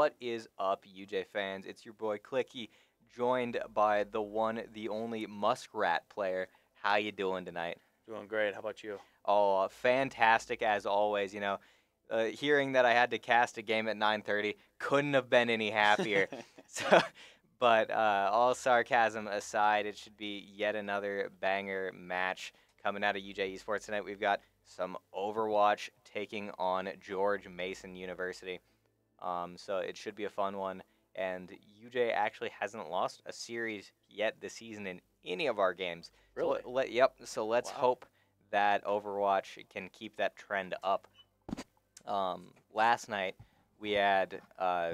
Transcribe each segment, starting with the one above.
What is up, UJ fans? It's your boy Clicky, joined by the one, the only Muskrat player. How you doing tonight? Doing great. How about you? Oh, fantastic as always. You know, uh, hearing that I had to cast a game at 9:30 couldn't have been any happier. so, but uh, all sarcasm aside, it should be yet another banger match coming out of UJ Esports tonight. We've got some Overwatch taking on George Mason University. Um, so it should be a fun one. And UJ actually hasn't lost a series yet this season in any of our games. Really? So let, yep. So let's Wow. hope that Overwatch can keep that trend up. Um, last night we had uh,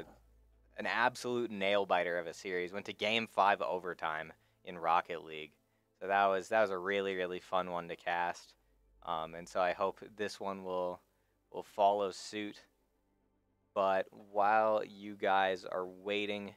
an absolute nail biter of a series. Went to Game Five overtime in Rocket League. So that was that was a really really fun one to cast. Um, and so I hope this one will will follow suit. But while you guys are waiting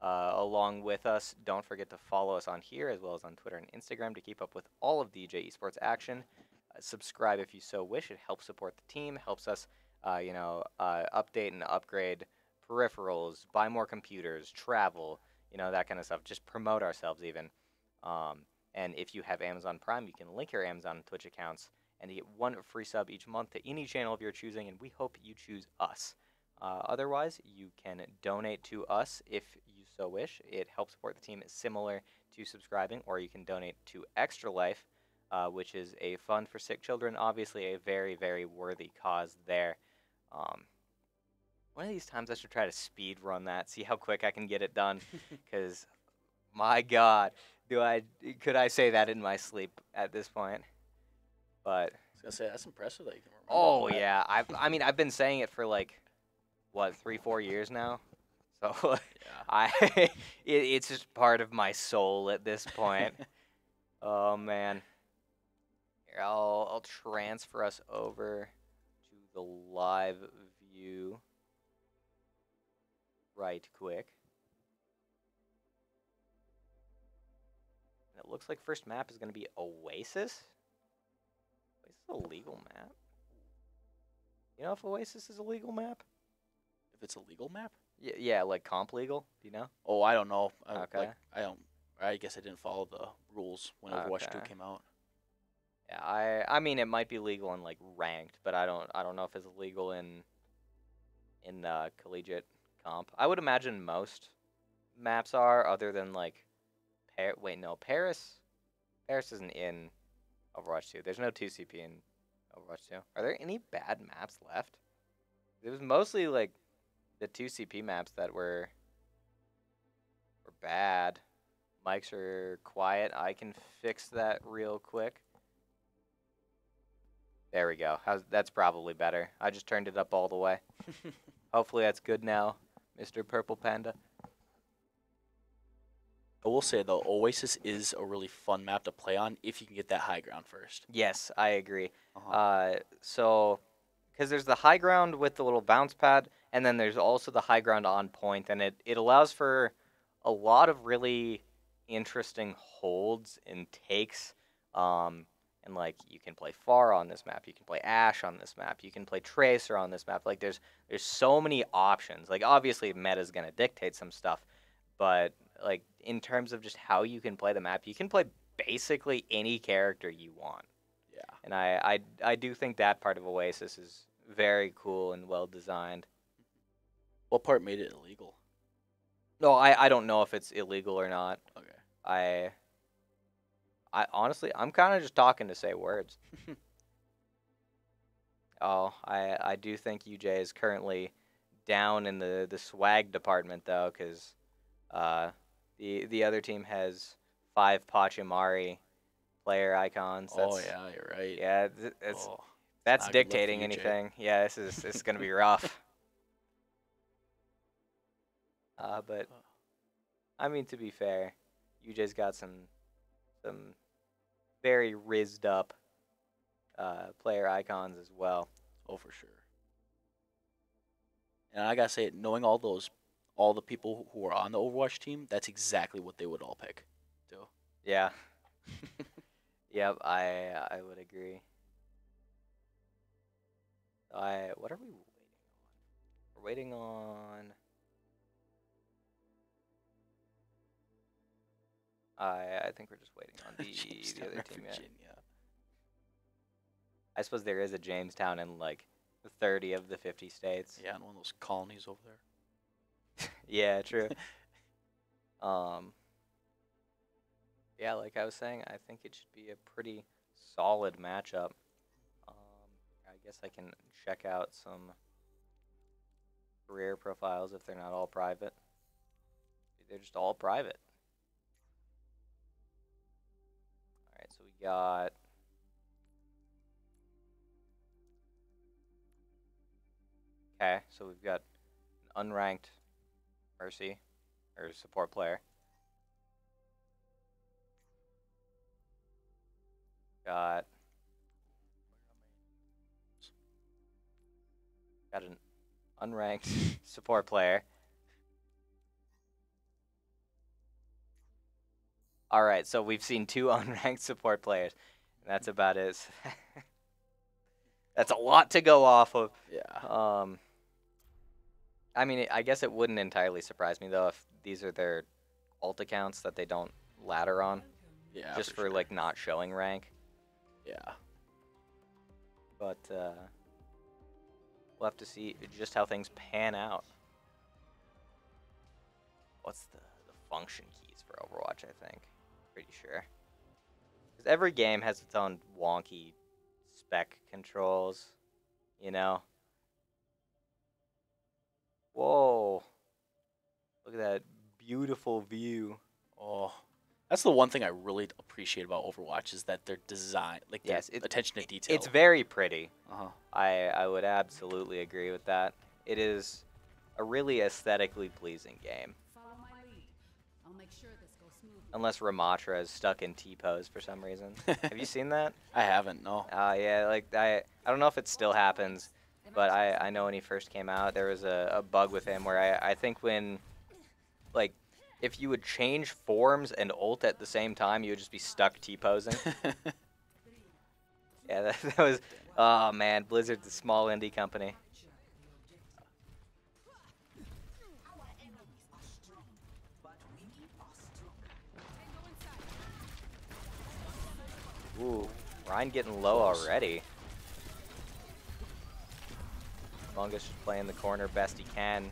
uh, along with us, don't forget to follow us on here as well as on Twitter and Instagram to keep up with all of UJ Esports action. Uh, subscribe if you so wish. It helps support the team, helps us, uh, you know, uh, update and upgrade peripherals, buy more computers, travel, you know, that kind of stuff. Just promote ourselves even. Um, and if you have Amazon Prime, you can link your Amazon and Twitch accounts and you get one free sub each month to any channel of your choosing, and we hope you choose us. Uh, otherwise, you can donate to us if you so wish. It helps support the team similar to subscribing, or you can donate to Extra Life, uh, which is a fund for sick children. Obviously, a very, very worthy cause there. Um, one of these times, I should try to speed run that, see how quick I can get it done, because my God, do I could I say that in my sleep at this point? But I was gonna say that's impressive that you can remember. Oh yeah, I I mean I've been saying it for like what three four years now, so I it, it's just part of my soul at this point. oh man, here I'll I'll transfer us over to the live view right quick. And it looks like first map is going to be Oasis. Wait, is this a legal map? You know if Oasis is a legal map? If it's a legal map? Yeah, yeah, like comp legal. Do you know? Oh, I don't know. I, Okay. Like, I don't. I guess I didn't follow the rules when Overwatch 2 came out. Yeah, I I mean it might be legal in like ranked, but I don't I don't know if it's legal in in uh, collegiate comp. I would imagine most maps are, other than like Par- wait no Paris Paris isn't in Overwatch 2. There's no 2CP in Overwatch 2. Are there any bad maps left? It was mostly like the 2CP maps that were were bad. Mics are quiet. I can fix that real quick. There we go. How's, that's probably better. I just turned it up all the way. Hopefully that's good now, Mr. Purple Panda. I will say though, Oasis is a really fun map to play on if you can get that high ground first. Yes, I agree. Uh-huh. Uh, so, because there's the high ground with the little bounce pad, and then there's also the high ground on point, and it, it allows for a lot of really interesting holds and takes. Um, and like you can play Pharah on this map, you can play Ashe on this map, you can play Tracer on this map. Like there's there's so many options. Like obviously meta's gonna dictate some stuff, but like in terms of just how you can play the map, you can play basically any character you want. yeah. And I, I, I do think that part of Oasis is very cool and well designed. What part made it illegal? No, I, I don't know if it's illegal or not. Okay. I I honestly I'm kind of just talking to say words. oh, I I do think UJ is currently down in the the swag department though cuz uh the the other team has five Pachimari player icons. oh That's- yeah, you're right. Yeah, it's Oh, That's not good luck for dictating you, Jay. anything. Yeah, this is this is gonna be rough. Uh, but I mean, to be fair, UJ's got some some very rizzed up uh, player icons as well. oh for sure. And I gotta say, knowing all those, all the people who are on the Overwatch team, that's exactly what they would all pick. Too. Yeah. Yep, I I would agree. What are we waiting on? We're waiting on... I, I think we're just waiting on the, the other team. Virginia. Yet. I suppose there is a Jamestown in like 30 of the 50 states. Yeah, in one of those colonies over there. yeah, true. um, yeah, like I was saying, I think it should be a pretty solid matchup. I guess I can check out some career profiles if they're not all private. They're just all private. All right, so we got. Okay, so we've got an unranked Mercy or support player. Got got an unranked support player. All right, so we've seen two unranked support players, and that's about it. that's a lot to go off of. Yeah. Um, I mean, I guess it wouldn't entirely surprise me though if these are their alt accounts that they don't ladder on, Yeah. just for sure. like not showing rank. Yeah. But uh, we'll have to see just how things pan out. What's the, the function keys for Overwatch? I think, pretty sure. Because every game has its own wonky spec controls, you know. Whoa! Look at that beautiful view. Oh, that's the one thing I really appreciate about Overwatch is that their design, like their Yes, it- attention to detail. It's very pretty. Uh-huh. I I would absolutely agree with that. It is a really aesthetically pleasing game. Follow my lead. I'll make sure this goes smoothly. Unless Ramattra is stuck in T pose for some reason. Have you seen that? I haven't. No. Uh, yeah, like I I don't know if it still happens, but I, I know when he first came out there was a, a bug with him where I, I think when if you would change forms and ult at the same time you would just be stuck T posing. yeah, that, that was oh man, Blizzard's a small indie company. Ooh, Rein getting low already. Mungus playing the corner best he can.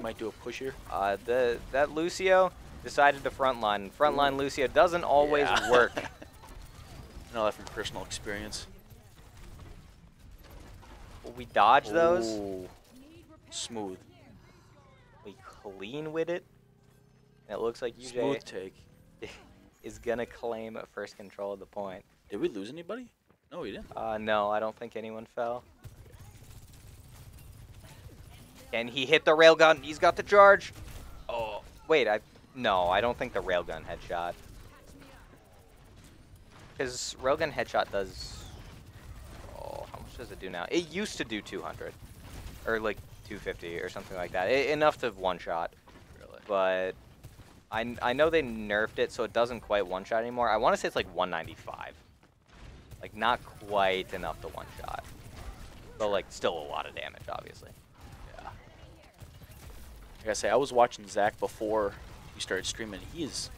Might do a push here. Uh, the that Lucio decided to frontline. Frontline Lucio doesn't always Yeah. work. I know that from personal experience. we dodge those. Smooth. We clean with it. And it looks like UJ Smooth take. is gonna claim first control of the point. Did we lose anybody? No, we didn't. Uh, no, I don't think anyone fell. And he hit the railgun. He's got the charge. Oh, wait, I no, I don't think the railgun headshot. Because railgun headshot does. Oh, how much does it do now? It used to do 200, or like 250 or something like that. I enough to one shot, Really. but I I know they nerfed it so it doesn't quite one shot anymore. I want to say it's like 195. Like not quite enough to one shot, but like still a lot of damage, obviously. Yeah. Like I say, I was watching Zach before you started streaming. He is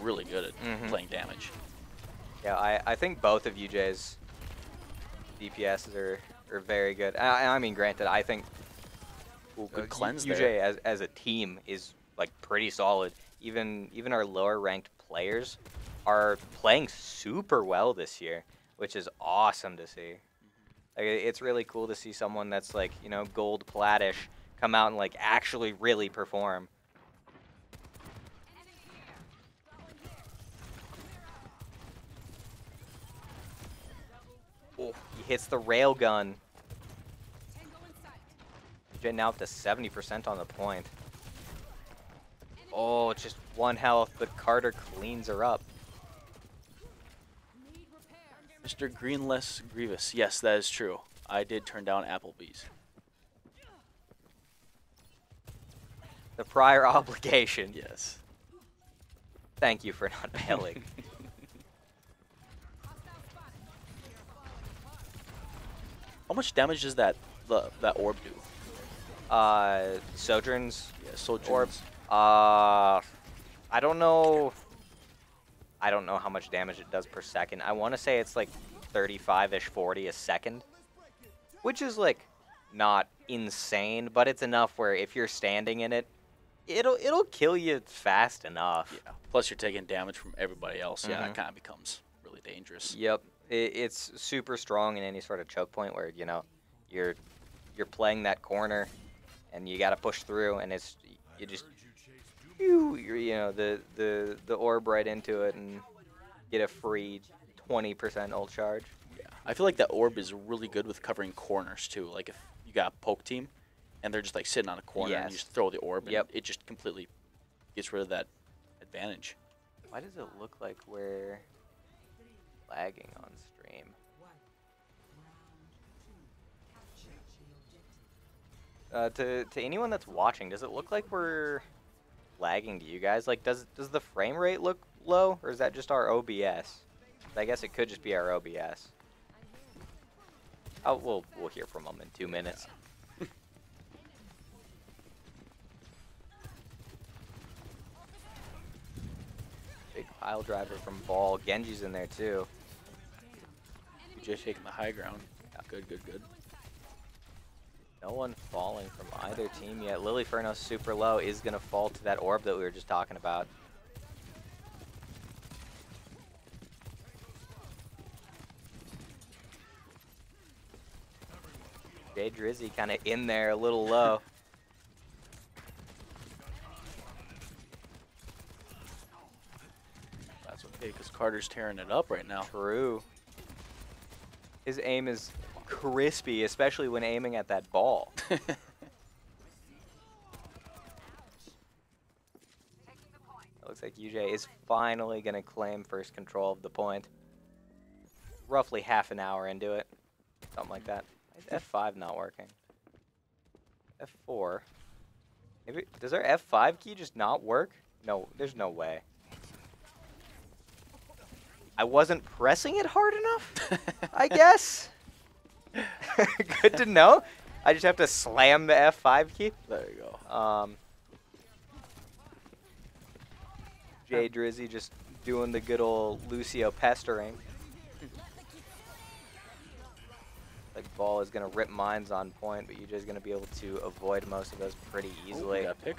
really good at Mhm. playing damage. Yeah, I, I think both of UJ's DPS are, are very good. I, I mean, granted, I think Ooh, uh, cleanse UJ there. as, as a team is like pretty solid. Even even our lower ranked players are playing super well this year, which is awesome to see. Like, it's really cool to see someone that's like you know gold platish come out and like actually really perform. Oh, he hits the rail gun. UJ now up to 70% on the point. Oh, just one health, but Carter cleans her up. Mr. Greenless Grievous. Yes, that is true. I did turn down Applebee's. The prior obligation. Yes. Thank you for not bailing. How much damage does that the that orb do? uh, Sojourn's Yeah, Sojourn's. orb. Uh, I don't know. I don't know how much damage it does per second. I want to say it's like 35-ish, 40 a second, which is like not insane, but it's enough where if you're standing in it, it'll it'll kill you fast enough. Yeah. Plus, you're taking damage from everybody else. Yeah, Mhm. that kind of becomes really dangerous. Yep, it, it's super strong in any sort of choke point where you know you're you're playing that corner, and you got to push through, and it's you just you you know the the the orb right into it and get a free 20% ult charge. Yeah. I feel like that orb is really good with covering corners too. Like if you got a poke team, and they're just like sitting on a corner, and you just throw the orb, and Yep. it just completely gets rid of that advantage. Why does it look like we're lagging on stream? Uh, to to anyone that's watching, does it look like we're lagging to you guys? Like, does does the frame rate look low, or is that just our OBS? I guess it could just be our OBS. Oh, we'll we'll hear from them in two minutes. Big pile driver from Ball. Genji's in there too. Just taking the high ground. Good, good, good. No one falling from either team yet. Lily Furnos super low is going to fall to that orb that we were just talking about. Jay Drizzy kind of in there a little low. That's okay, because Carter's tearing it up right now. True. His aim is crispy, especially when aiming at that ball. It looks like UJ is finally going to claim first control of the point. Roughly half an hour into it. Something like that. F5 not working? F4. Maybe, does our F5 key just not work? No, there's no way. I wasn't pressing it hard enough, I guess. Good to know. I just have to slam the F5 key. there you go. Um, Jay Drizzy just doing the good old Lucio pestering. Like ball is gonna rip mines on point, but you're just gonna be able to avoid most of those pretty easily. pick.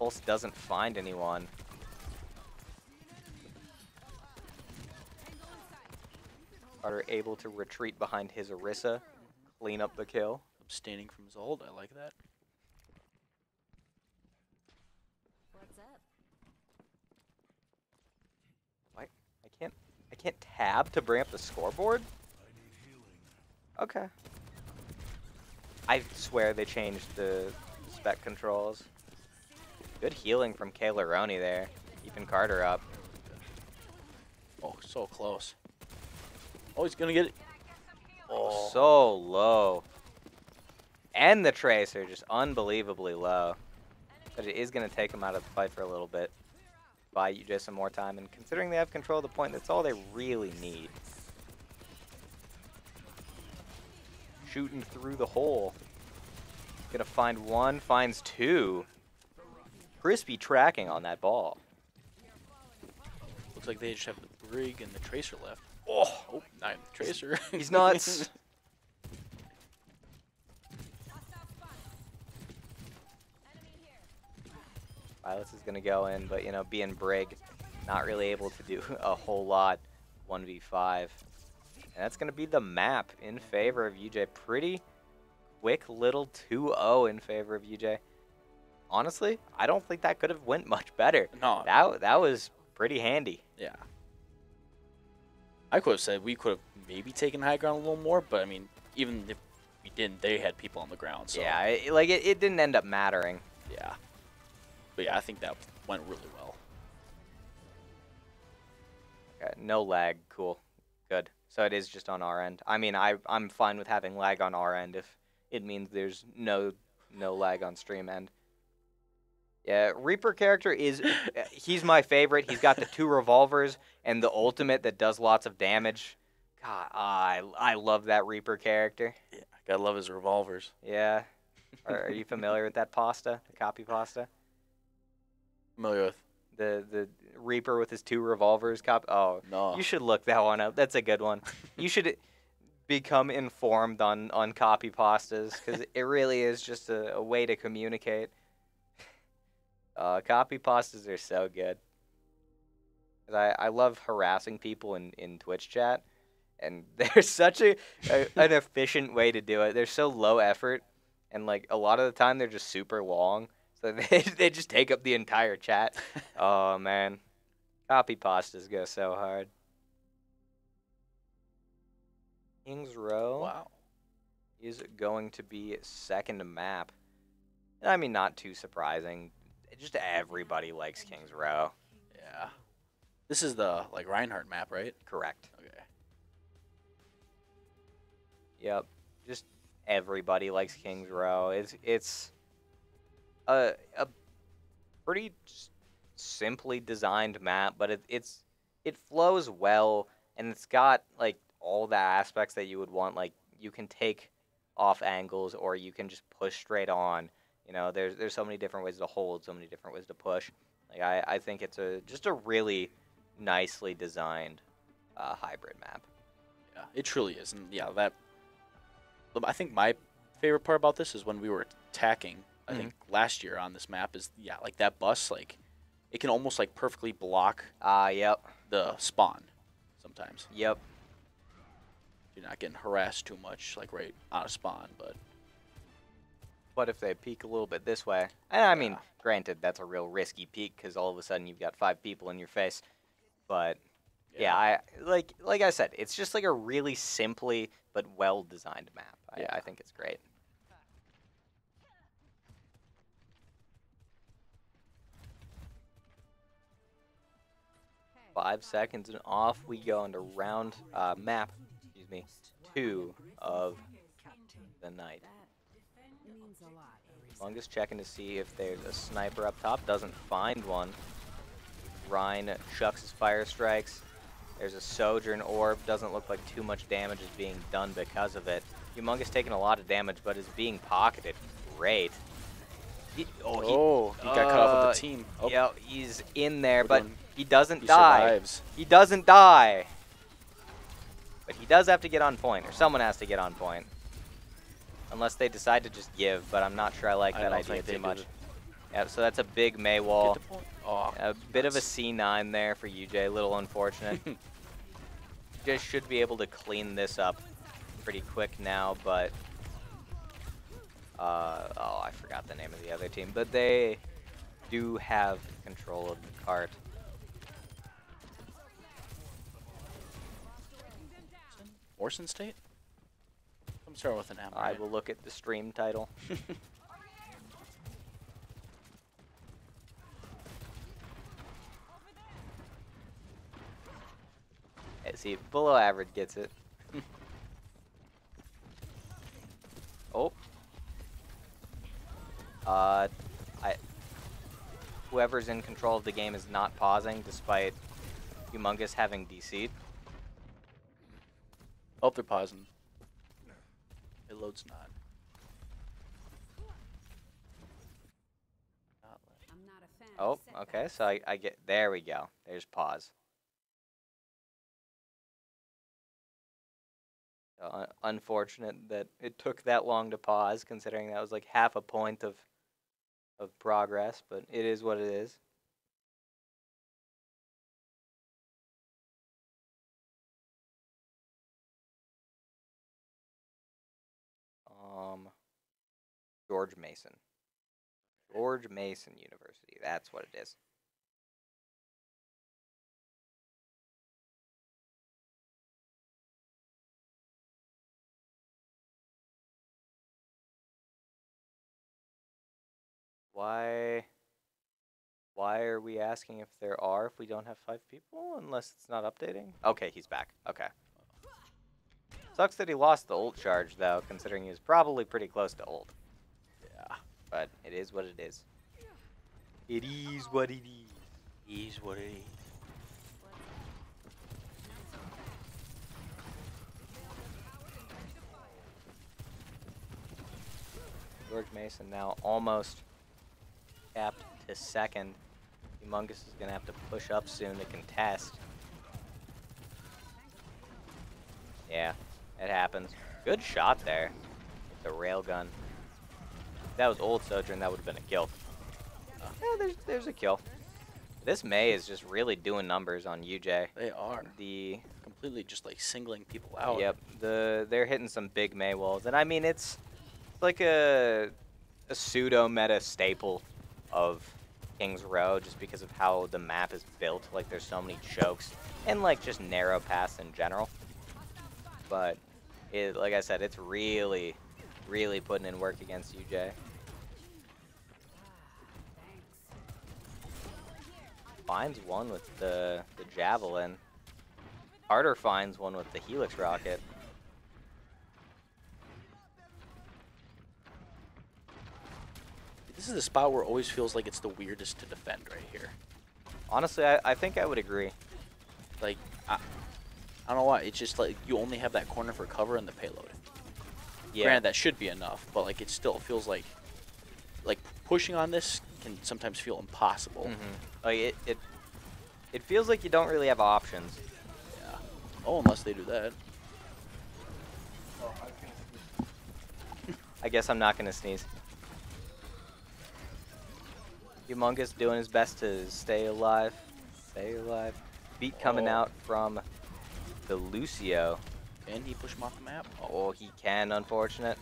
Pulse doesn't find anyone. Carter able to retreat behind his Orisa, clean up the kill. Abstaining from Zold. I like that. What's up? Why? I can't I can't tab to bring up the scoreboard? Okay. I swear they changed the spec controls. Good healing from Kayla Roney there, keeping Carter up. Oh, so close. Oh, he's gonna get it. Oh, So low. And the Tracer just unbelievably low. But it is going to take him out of the fight for a little bit. Buy you just some more time. And considering they have control of the point, that's all they really need. Shooting through the hole. Gonna find one, finds two. Crispy tracking on that ball. looks like they just have the brig and the tracer left. Oh, oh not the tracer. He's nuts. Violets is going to go in, but, you know, being Brig, not really able to do a whole lot 1v5. And that's going to be the map in favor of UJ. Pretty quick little 2-0 in favor of UJ. Honestly, I don't think that could have went much better. no, That, that was pretty handy. yeah. I could have said we could have maybe taken high ground a little more, but I mean, even if we didn't, they had people on the ground. So Yeah, it, like, it, it didn't end up mattering. yeah. But yeah, I think that went really well. Okay, no lag. Cool. Good. So it is just on our end. I mean, I I'm fine with having lag on our end if it means there's no no lag on stream end. Yeah, Reaper character is uh, he's my favorite. He's got the two revolvers and the ultimate that does lots of damage. God, I I love that Reaper character. Yeah, gotta love his revolvers. Yeah. Are, are you familiar with that pasta? The copy pasta? Familiar with? The the Reaper with his two revolvers. Cop. Oh, No. you should look that one up. That's a good one. you should become informed on on copy pastas because it really is just a, a way to communicate. Uh, copy pastas are so good. I, I love harassing people in, in Twitch chat, and they're such a, a an efficient way to do it. They're so low effort, and like a lot of the time they're just super long, so they they just take up the entire chat. oh man, copy pastas go so hard. Kings Row Wow. is going to be second map. And I mean, not too surprising. Just everybody likes Kings Row. Yeah. This is the like Reinhardt map, right? Correct. Okay. Yep. Just everybody likes Kings Row. It's it's a a pretty simply designed map, but it, it's it flows well and it's got like all the aspects that you would want. Like you can take off angles or you can just push straight on. You know, there's there's so many different ways to hold, so many different ways to push. Like I, I think it's a just a really nicely designed uh, hybrid map. Yeah, it truly is, and yeah, that. I think my favorite part about this is when we were attacking. I Mhm. think last year on this map is yeah, like that bus, like it can almost like perfectly block Ah, yep, the spawn. Sometimes yep. you're not getting harassed too much, like right out of spawn, but What if they peek a little bit this way? And I mean, Yeah. granted, that's a real risky peek because all of a sudden you've got five people in your face. But yeah, I like like I said, it's just like a really simply but well designed map. I, Yeah. I think it's great. Five seconds and off we go into round uh, map, excuse me, two of the night. Means a lot. Fungus checking to see if there's a sniper up top. Doesn't find one. Rein chucks his fire strikes. There's a Sojourn orb. Doesn't look like too much damage is being done because of it. Humongous taking a lot of damage, but is being pocketed. Great. He, oh, he, oh, he got cut off uh, with the team. Oh, yeah, he's in there, We're but doing- he doesn't he die. survives. He doesn't die. But he does have to get on point, or someone has to get on point. Unless they decide to just give, but I'm not sure I like I that don't idea too much. it. Yep, so that's a big Mei wall. Oh, A bit of a nuts. C9 there for UJ, a little unfortunate. Just should be able to clean this up pretty quick now, but... Uh, oh, I forgot the name of the other team, but they do have control of the cart. Orson State? I'm sorry with an M. I right? will look at the stream title. Yeah, see, below average gets it. oh. Uh, I. Whoever's in control of the game is not pausing, despite Humongous having DC'd. oh, they're pausing. It loads not. Not I'm not a fan. Oh, okay. So I, I get there. We go. There's pause. So, un- unfortunate that it took that long to pause, considering that was like half a point of of progress. But it is what it is. George Mason. George Mason University. That's what it is. Why? Why are we asking if there are if we don't have five people? Unless it's not updating. Okay, he's back. Okay. Sucks that he lost the ult charge though, considering he was probably pretty close to ult. But it is what it is. It is what it is. Is what it is. George Mason now almost capped to second. Humongous is gonna have to push up soon to contest. Yeah, it happens. Good shot there. With the railgun. If that was old Sojourn, that would have been a kill. Uh, yeah, there's there's a kill. This Mei is just really doing numbers on UJ. They are The completely just like singling people out. Yep, the they're hitting some big Mei walls, and I mean it's, it's like a a pseudo meta staple of Kings Row, just because of how the map is built. Like there's so many chokes and like just narrow paths in general. But it, like I said, it's really, really putting in work against UJ. Finds one with the the javelin. Carter finds one with the Helix rocket. This is the spot where it always feels like it's the weirdest to defend right here. Honestly, I, I think I would agree. Like, I, I don't know why. It's just like you only have that corner for cover and the payload. Yeah. Granted, that should be enough, but like it still feels like like pushing on this can sometimes feel impossible. Mhm. Like it, it, it feels like you don't really have options. Yeah. Oh, unless they do that. I guess I'm not gonna sneeze. Humongous doing his best to stay alive. Stay alive. Beat coming Oh. out from the Lucio. Can he push him off the map? Oh, oh he can, unfortunate.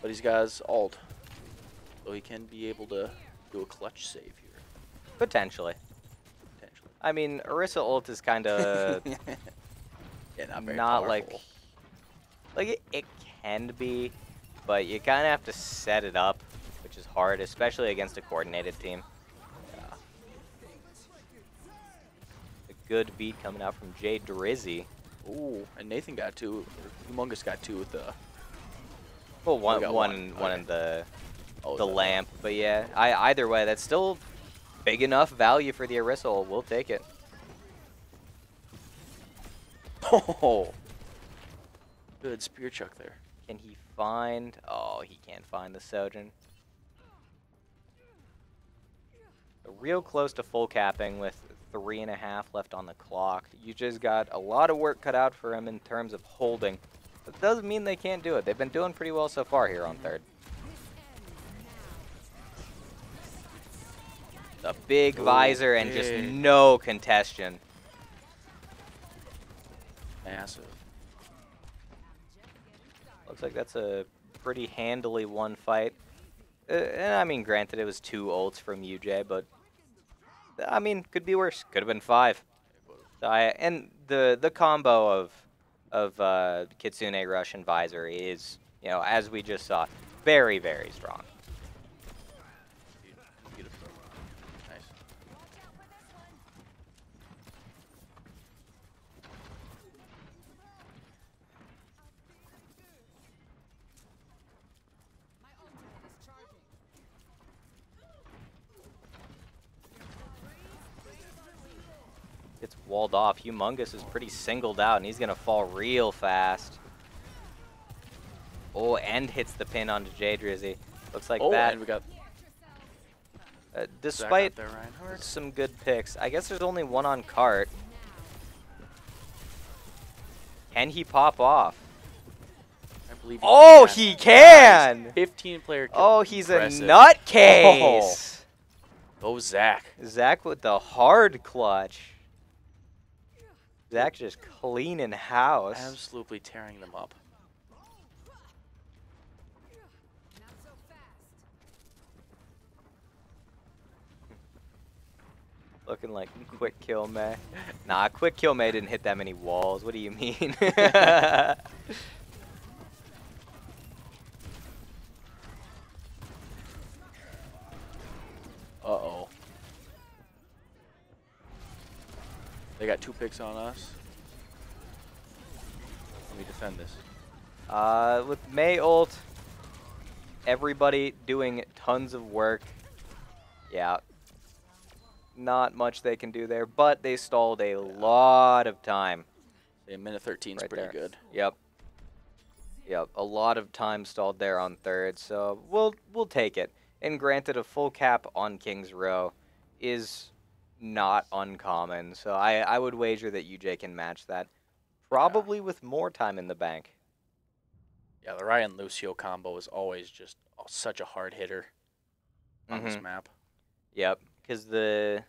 But he's got his ult. So he can be able to do a clutch save here, Potentially. potentially. I mean, Orisa ult is kind of yeah, not very not like like it, it can be, but you kind of have to set it up, which is hard, especially against a coordinated team. Yeah. A good beat coming out from Jay Drizzy. Ooh, and Nathan got two. Humongous got two with the Well, one, got one, one, one okay. in the oh, the lamp, but yeah, I either way, that's still big enough value for the Orisa ult. We'll take it. Oh, good spear chuck there. Can he find? Oh, he can't find the Sojourn. Real close to full capping with three and a half left on the clock. You just got a lot of work cut out for him in terms of holding. But doesn't mean they can't do it. They've been doing pretty well so far here on third. A big Ooh, visor and just no congestion. Massive. Looks like that's a pretty handily won fight. Uh, and I mean, granted, it was two ults from UJ, but I mean, could be worse. Could have been five. So I, and the the combo of of uh, Kitsune Rush and Visor is, you know, as we just saw, very very strong. Beautiful. Nice. It's walled off. Humongous is pretty singled out, and he's gonna fall real fast. Oh, and hits the pin onto J Drizzy. Looks like oh, that. and we got Uh, despite there, some good picks, I guess there's only one on cart. Can he pop off? I believe. Oh, can. he can! 15 player kill. Oh, he's Impressive. a nutcase! Oh, Zach. Zach with the hard clutch. Zach just cleaning house. Absolutely tearing them up. Looking like quick kill Mei. Nah, quick kill Mei didn't hit that many walls. What do you mean? Uh oh. They got two picks on us. Let me defend this. Uh, with Mei ult, everybody doing tons of work. Yeah. Not much they can do there, but they stalled a lot of time. A minute 13 is Right pretty there. good. Yep. Yep, a lot of time stalled there on third, so we'll we'll take it. And granted, a full cap on Kings Row is not uncommon. So I, I would wager that UJ can match that. Probably with more time in the bank. Yeah, the Rein Lucio combo is always just such a hard hitter on this Mhm. map. Yep, because the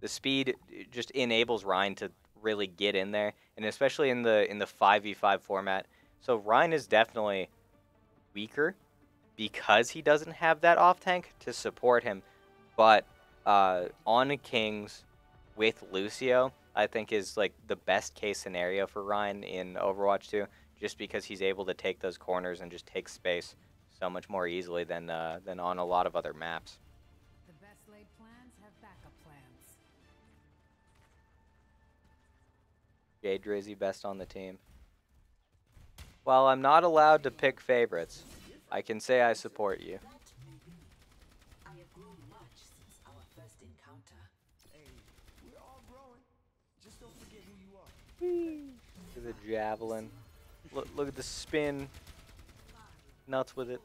the speed just enables Rein to really get in there, and especially in the in the five v five format. So Rein is definitely weaker because he doesn't have that off tank to support him. But uh, on Kings with Lucio, I think is like the best case scenario for Rein in Overwatch 2, just because he's able to take those corners and just take space so much more easily than uh, than on a lot of other maps. The best laid plans have backup plans. Jay Drizzy best on the team. While I'm not allowed to pick favorites, I can say I support you. I have grown much since our first encounter. Hey, we're all growing. Just don't forget who you are. To the javelin. Look, look at the spin. Nuts with it.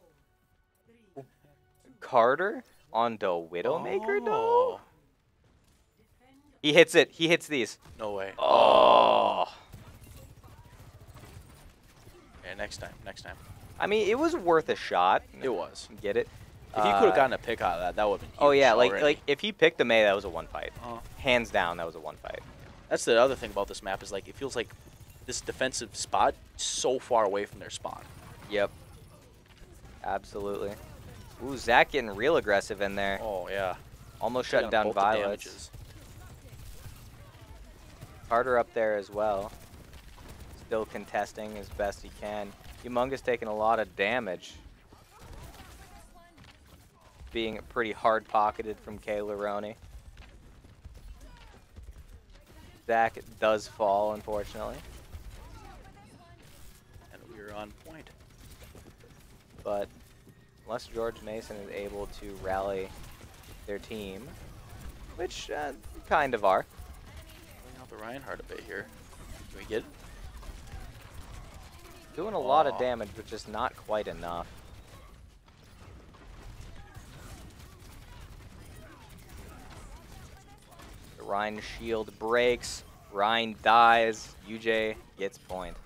Carter on the Widowmaker, though? Oh, He hits it. He hits these. No way. Oh. Yeah, next time. Next time. I mean, it was worth a shot. It was. Get it? If he could have Uh, gotten a pick out of that, that would have been Oh yeah, like already. like if he picked the Mei, that was a one fight. Uh, Hands down, that was a one fight. That's the other thing about this map is like it feels like this defensive spot so far away from their spawn. Yep. Absolutely. Ooh, Zach getting real aggressive in there. Oh yeah. Almost shutting down both the Violets. damages. Carter up there as well. Still contesting as best he can. Humongous taking a lot of damage. Being pretty hard pocketed from Kay Laroni. Zach does fall, unfortunately. And we were on point. but unless George Mason is able to rally their team, which uh, kind of are. Pulling out the Reinhardt a bit here. Can we get it? Doing a lot of damage, but just not quite enough. Rein shield breaks. Rein dies. UJ gets point.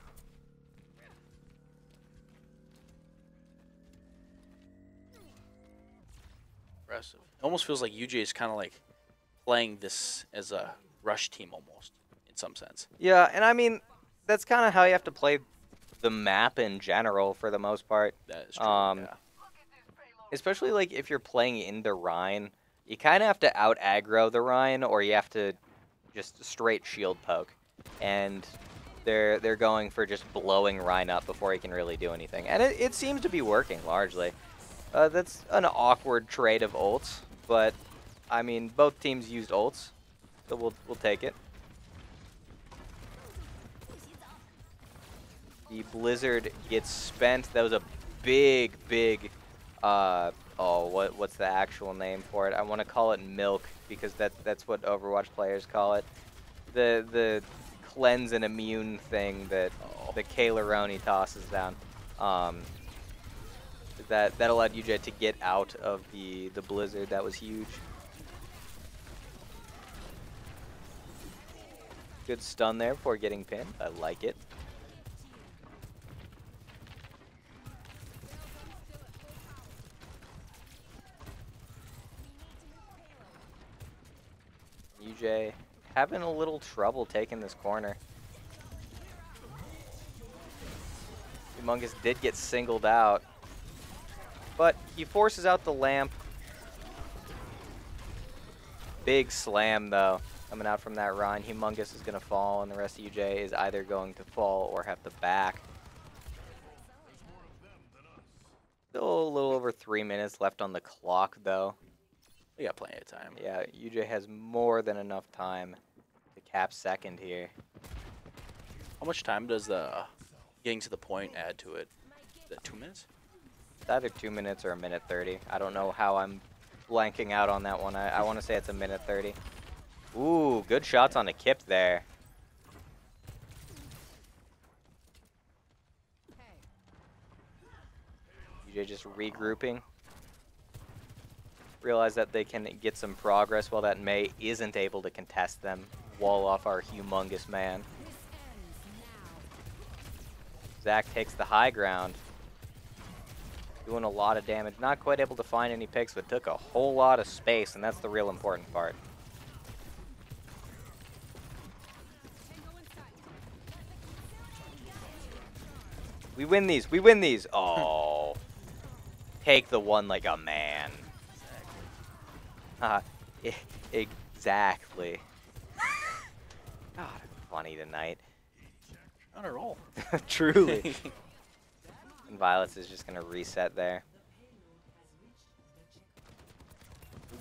Impressive. It almost feels like UJ is kind of like playing this as a rush team almost, in some sense. Yeah, and I mean, that's kind of how you have to play the map in general for the most part. That is true. Um, yeah. especially like if you're playing into Rein, you kind of have to out aggro the Rein, or you have to just straight shield poke, and they're they're going for just blowing Rein up before he can really do anything, and it, it seems to be working largely. Uh, that's an awkward trade of ults, but I mean both teams used ults, so we'll we'll take it. The Blizzard gets spent. That was a big, big. Uh, oh, what what's the actual name for it? I want to call it milk because that that's what Overwatch players call it. The the cleanse and immune thing that Oh. the Kaleroni tosses down. Um, that that allowed UJ to get out of the the blizzard. That was huge. Good stun there before getting pinned. I like it. UJ having a little trouble taking this corner. Humongous did get singled out, but he forces out the lamp. Big slam though, coming out from that run. Humongous is gonna fall, and the rest of UJ is either going to fall or have to back. Still a little over three minutes left on the clock though. We got plenty of time. Yeah, UJ has more than enough time to cap second here. How much time does the getting to the point add to it? Is that two minutes? It's either two minutes or a minute 30. I don't know how I'm blanking out on that one. I, I want to say it's a minute 30. Ooh, good shots on the kip there. UJ just regrouping. Realize that they can get some progress while that Mei isn't able to contest them. Wall off our humongous man. Zach takes the high ground. Doing a lot of damage. Not quite able to find any picks, but took a whole lot of space, and that's the real important part. We win these. We win these. Oh. Take the one like a man. Uh, exactly. God, funny tonight. Not at all. Truly. and Violets is just going to reset there.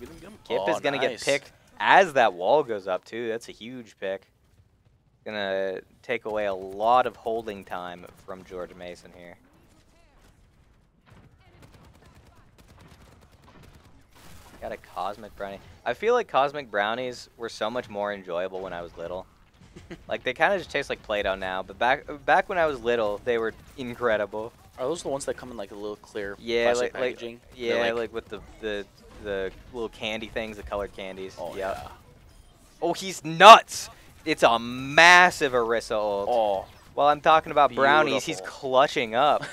Get him, get him. Kip Oh, is going to nice. get picked as that wall goes up, too. That's a huge pick. Going to take away a lot of holding time from George Mason here. Got a Cosmic Brownie. I feel like Cosmic Brownies were so much more enjoyable when I was little. like, they kind of just taste like Play-Doh now, but back back when I was little, they were incredible. Are those the ones that come in like a little clear Yeah, like, like packaging? They're yeah, like, with the, the the little candy things, the colored candies. oh Yep. yeah. Oh, he's nuts! It's a massive Orisa ult. Oh. While I'm talking about brownies, he's clutching up.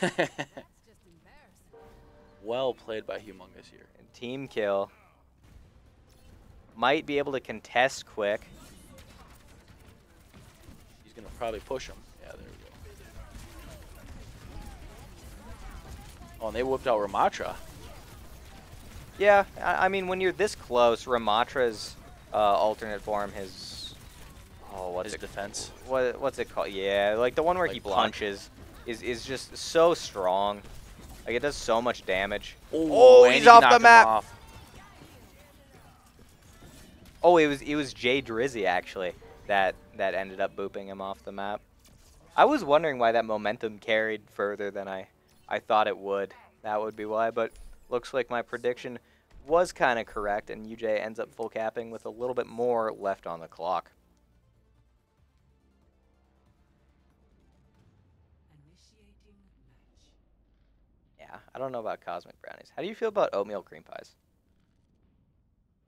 well played by Humongous here. And team kill. Might be able to contest quick. He's gonna probably push him. Yeah, there we go. Oh, and they whipped out Ramattra. Yeah, I, I mean, when you're this close, Ramattra's uh, alternate form, his oh, what's His it? defense. What what's it called? Yeah, like the one where Like he punches is is just so strong. Like it does so much damage. Oh, Oh, and he's off the map. Oh, it was it was Jay Drizzy actually that that ended up booping him off the map. I was wondering why that momentum carried further than I I thought it would. That would be why, but looks like my prediction was kind of correct, and UJ ends up full capping with a little bit more left on the clock. Yeah, I don't know about cosmic brownies. How do you feel about oatmeal cream pies?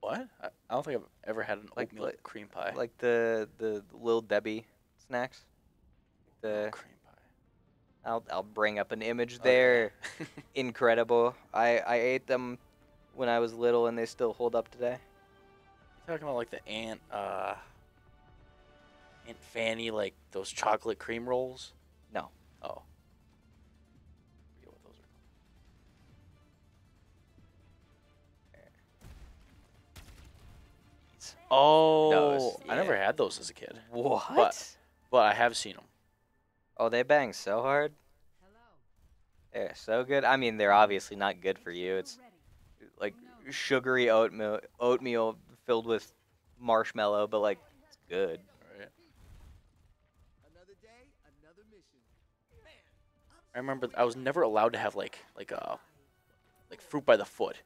What? I, I don't think I've ever had an Like- oatmeal like- cream pie. Like the the little Debbie snacks. The cream pie. I'll I'll bring up an image Okay. there. Incredible. I I ate them when I was little, and they still hold up today. You're talking about like the Aunt uh Aunt Fanny, like those chocolate cream rolls? No. Oh. Oh, I never had those as a kid, What? but I have seen them. Oh, they bang so hard. They're so good. I mean, they're obviously not good for you. It's like sugary oatmeal, oatmeal filled with marshmallow, but like it's good. Right. Another day, another mission. I remember I was never allowed to have like like uh like fruit by the foot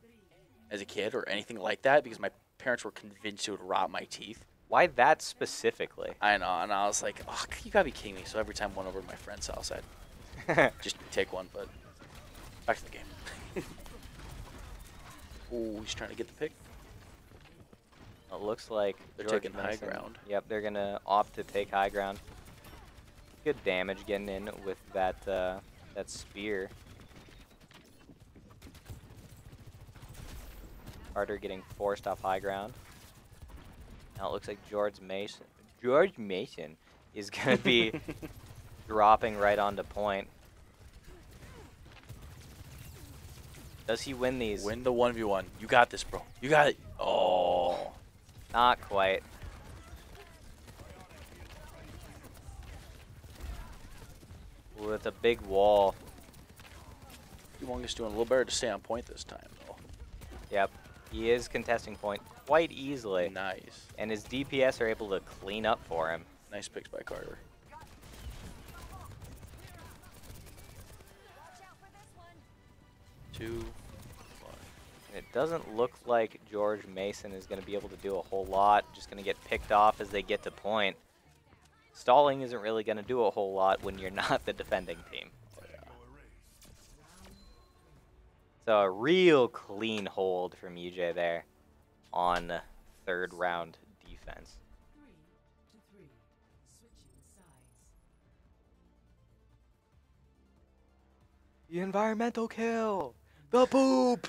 as a kid or anything like that because my parents were convinced it would rot my teeth. Why that specifically? I know, and I was like, oh, you gotta be kidding me. So every time I went over to my friend's house, I'd just take one, but back to the game. Ooh, he's trying to get the pick. It looks like They're George taking high ground. Yep, they're gonna opt to take high ground. Good damage getting in with that uh, that spear. Carter getting forced off high ground. Now it looks like George Mason. George Mason is gonna be dropping right onto point. Does he win these? Win the 1v1. You got this, bro. You got it. Oh. Not quite. Ooh, it's a big wall. Humongous doing a little better to stay on point this time, though. Yep. He is contesting point quite easily. Nice. And his DPS are able to clean up for him. Nice picks by Carter. Two. One. It doesn't look like George Mason is going to be able to do a whole lot. Just going to get picked off as they get to point. Stalling isn't really going to do a whole lot when you're not the defending team. So a real clean hold from UJ there on third round defense. Three to three. Switching sides. The environmental kill. The boop.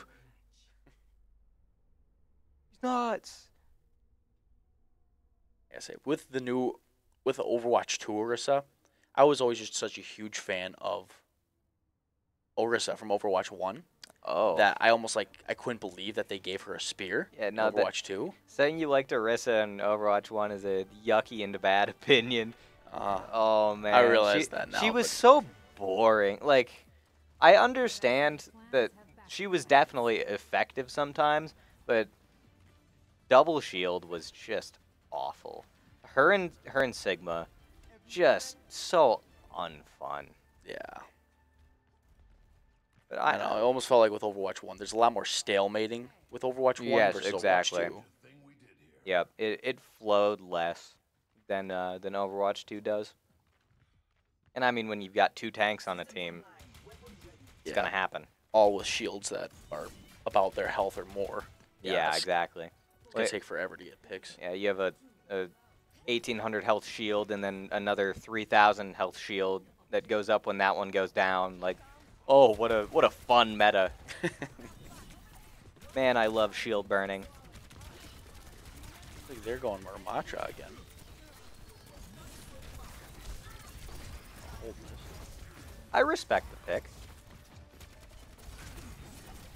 He's nuts. I say with the new with the Overwatch 2 Orisa, I was always just such a huge fan of Orisa from Overwatch 1 Oh. that I almost like I couldn't believe that they gave her a spear yeah, no, Overwatch 2. saying you liked Orisa in Overwatch 1 is a yucky and bad opinion. Uh, Oh man, realize she, that now. She was but- so boring. Like, I understand that she was definitely effective sometimes, but Double Shield was just awful. Her and her and Sigma, just so unfun. yeah. But I know. It almost felt like with Overwatch 1, there's a lot more stalemating with Overwatch 1 Yes, versus exactly. Overwatch 2. Yep, it it flowed less than uh, than Overwatch 2 does. And I mean, when you've got two tanks on a team, it's Yeah. gonna happen. All with shields that are about their health or more. Yeah, it's, exactly. It's going to take forever to get picks. Yeah, you have a, a 1800 health shield and then another 3000 health shield that goes up when that one goes down. Like, oh, what a what a fun meta. Man, I love shield burning. Look, they're going Ramattra again. I respect the pick.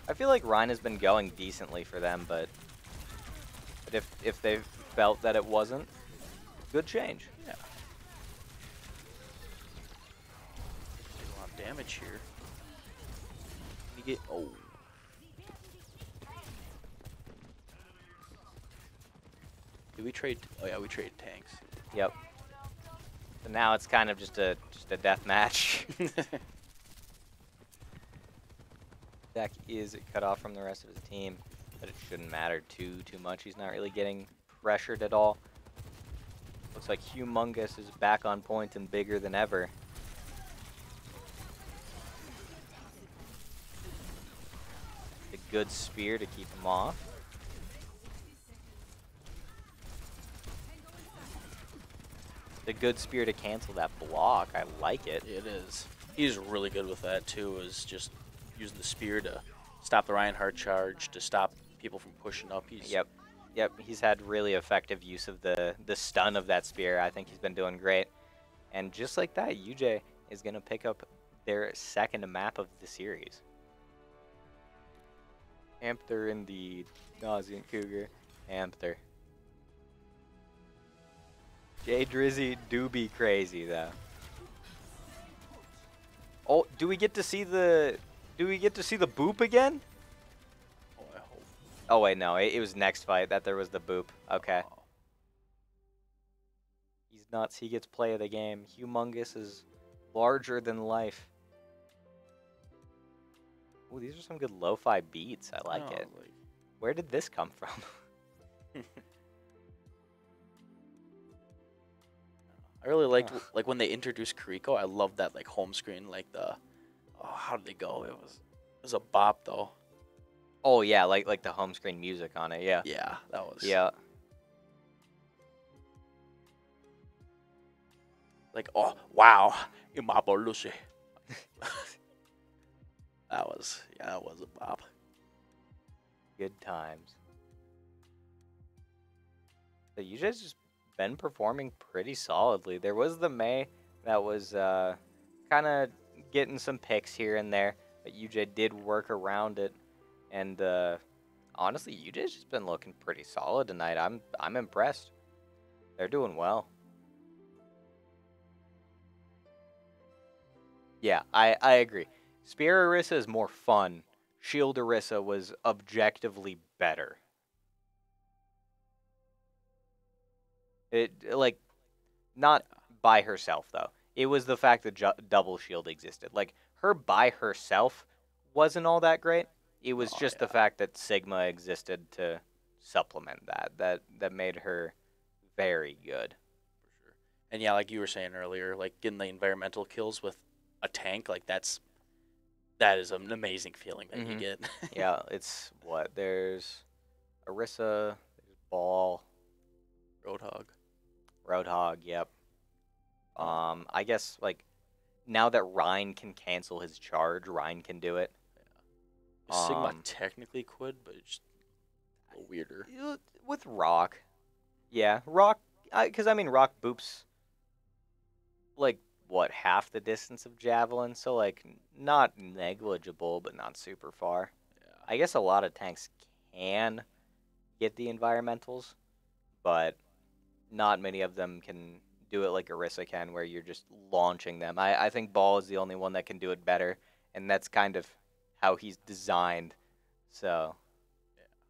I feel like Rein has been going decently for them, but, but if if they felt that it wasn't, good change. Yeah. A lot of damage here. You get oh. Did we trade? Oh yeah, we traded tanks. Yep. So now it's kind of just a just a death match. Dak is cut off from the rest of his team, but it shouldn't matter too too much. He's not really getting pressured at all. Looks like Humongous is back on point and bigger than ever. A good spear to keep him off. The good spear to cancel that block. I like it. it is. He's really good with that too. Is just using the spear to stop the Reinhardt charge, to stop people from pushing up. He's Yep. Yep, he's had really effective use of the the stun of that spear. I think he's been doing great. And just like that, UJ is going to pick up their second map of the series. Ampther indeed. Nauseant Cougar. Ampther. Jay Drizzy do be crazy though. Oh, do we get to see the do we get to see the boop again? Oh, I hope. Oh wait, no, it, it was next fight that there was the boop. Okay. Oh, He's nuts. He gets play of the game. Humongous is larger than life. Ooh, these are some good lo-fi beats. I like no, it. Where did this come from? I really liked like when they introduced Kiriko. I loved that like home screen, like the oh how did they go? It was it was a bop though. oh yeah, like like the home screen music on it. Yeah. Yeah, that was Yeah. like oh wow, Imabo Lucy. that was yeah, that was a bop. Good times. So you just been performing pretty solidly. There was the Mei that was uh, kind of getting some picks here and there, but UJ did work around it. And uh, honestly, UJ's just been looking pretty solid tonight. I'm I'm impressed. They're doing well. Yeah, I, I agree. Spear Orisa is more fun. Shield Orisa was objectively better. It like not by herself though. It was the fact that ju- double shield existed. Like her by herself wasn't all that great. It was Oh, just the fact that Sigma existed to supplement that. That that made her very good. for sure. And yeah, like you were saying earlier, like getting the environmental kills with a tank, like that's that is an amazing feeling that you Mhm. get. yeah, it's what there's Orisa, there's Ball, Roadhog. Roadhog. Yep. Um, I guess like now that Rein can cancel his charge, Rein can do it. Sigma Um, technically could, but it's weirder. With Rock, yeah, Rock. Because I, mean, Rock boops like what half the distance of Javelin, so like not negligible, but not super far. Yeah. I guess a lot of tanks can get the environmentals, but not many of them can do it like Orisa can, where you're just launching them. I, I think Ball is the only one that can do it better, and that's kind of how he's designed. So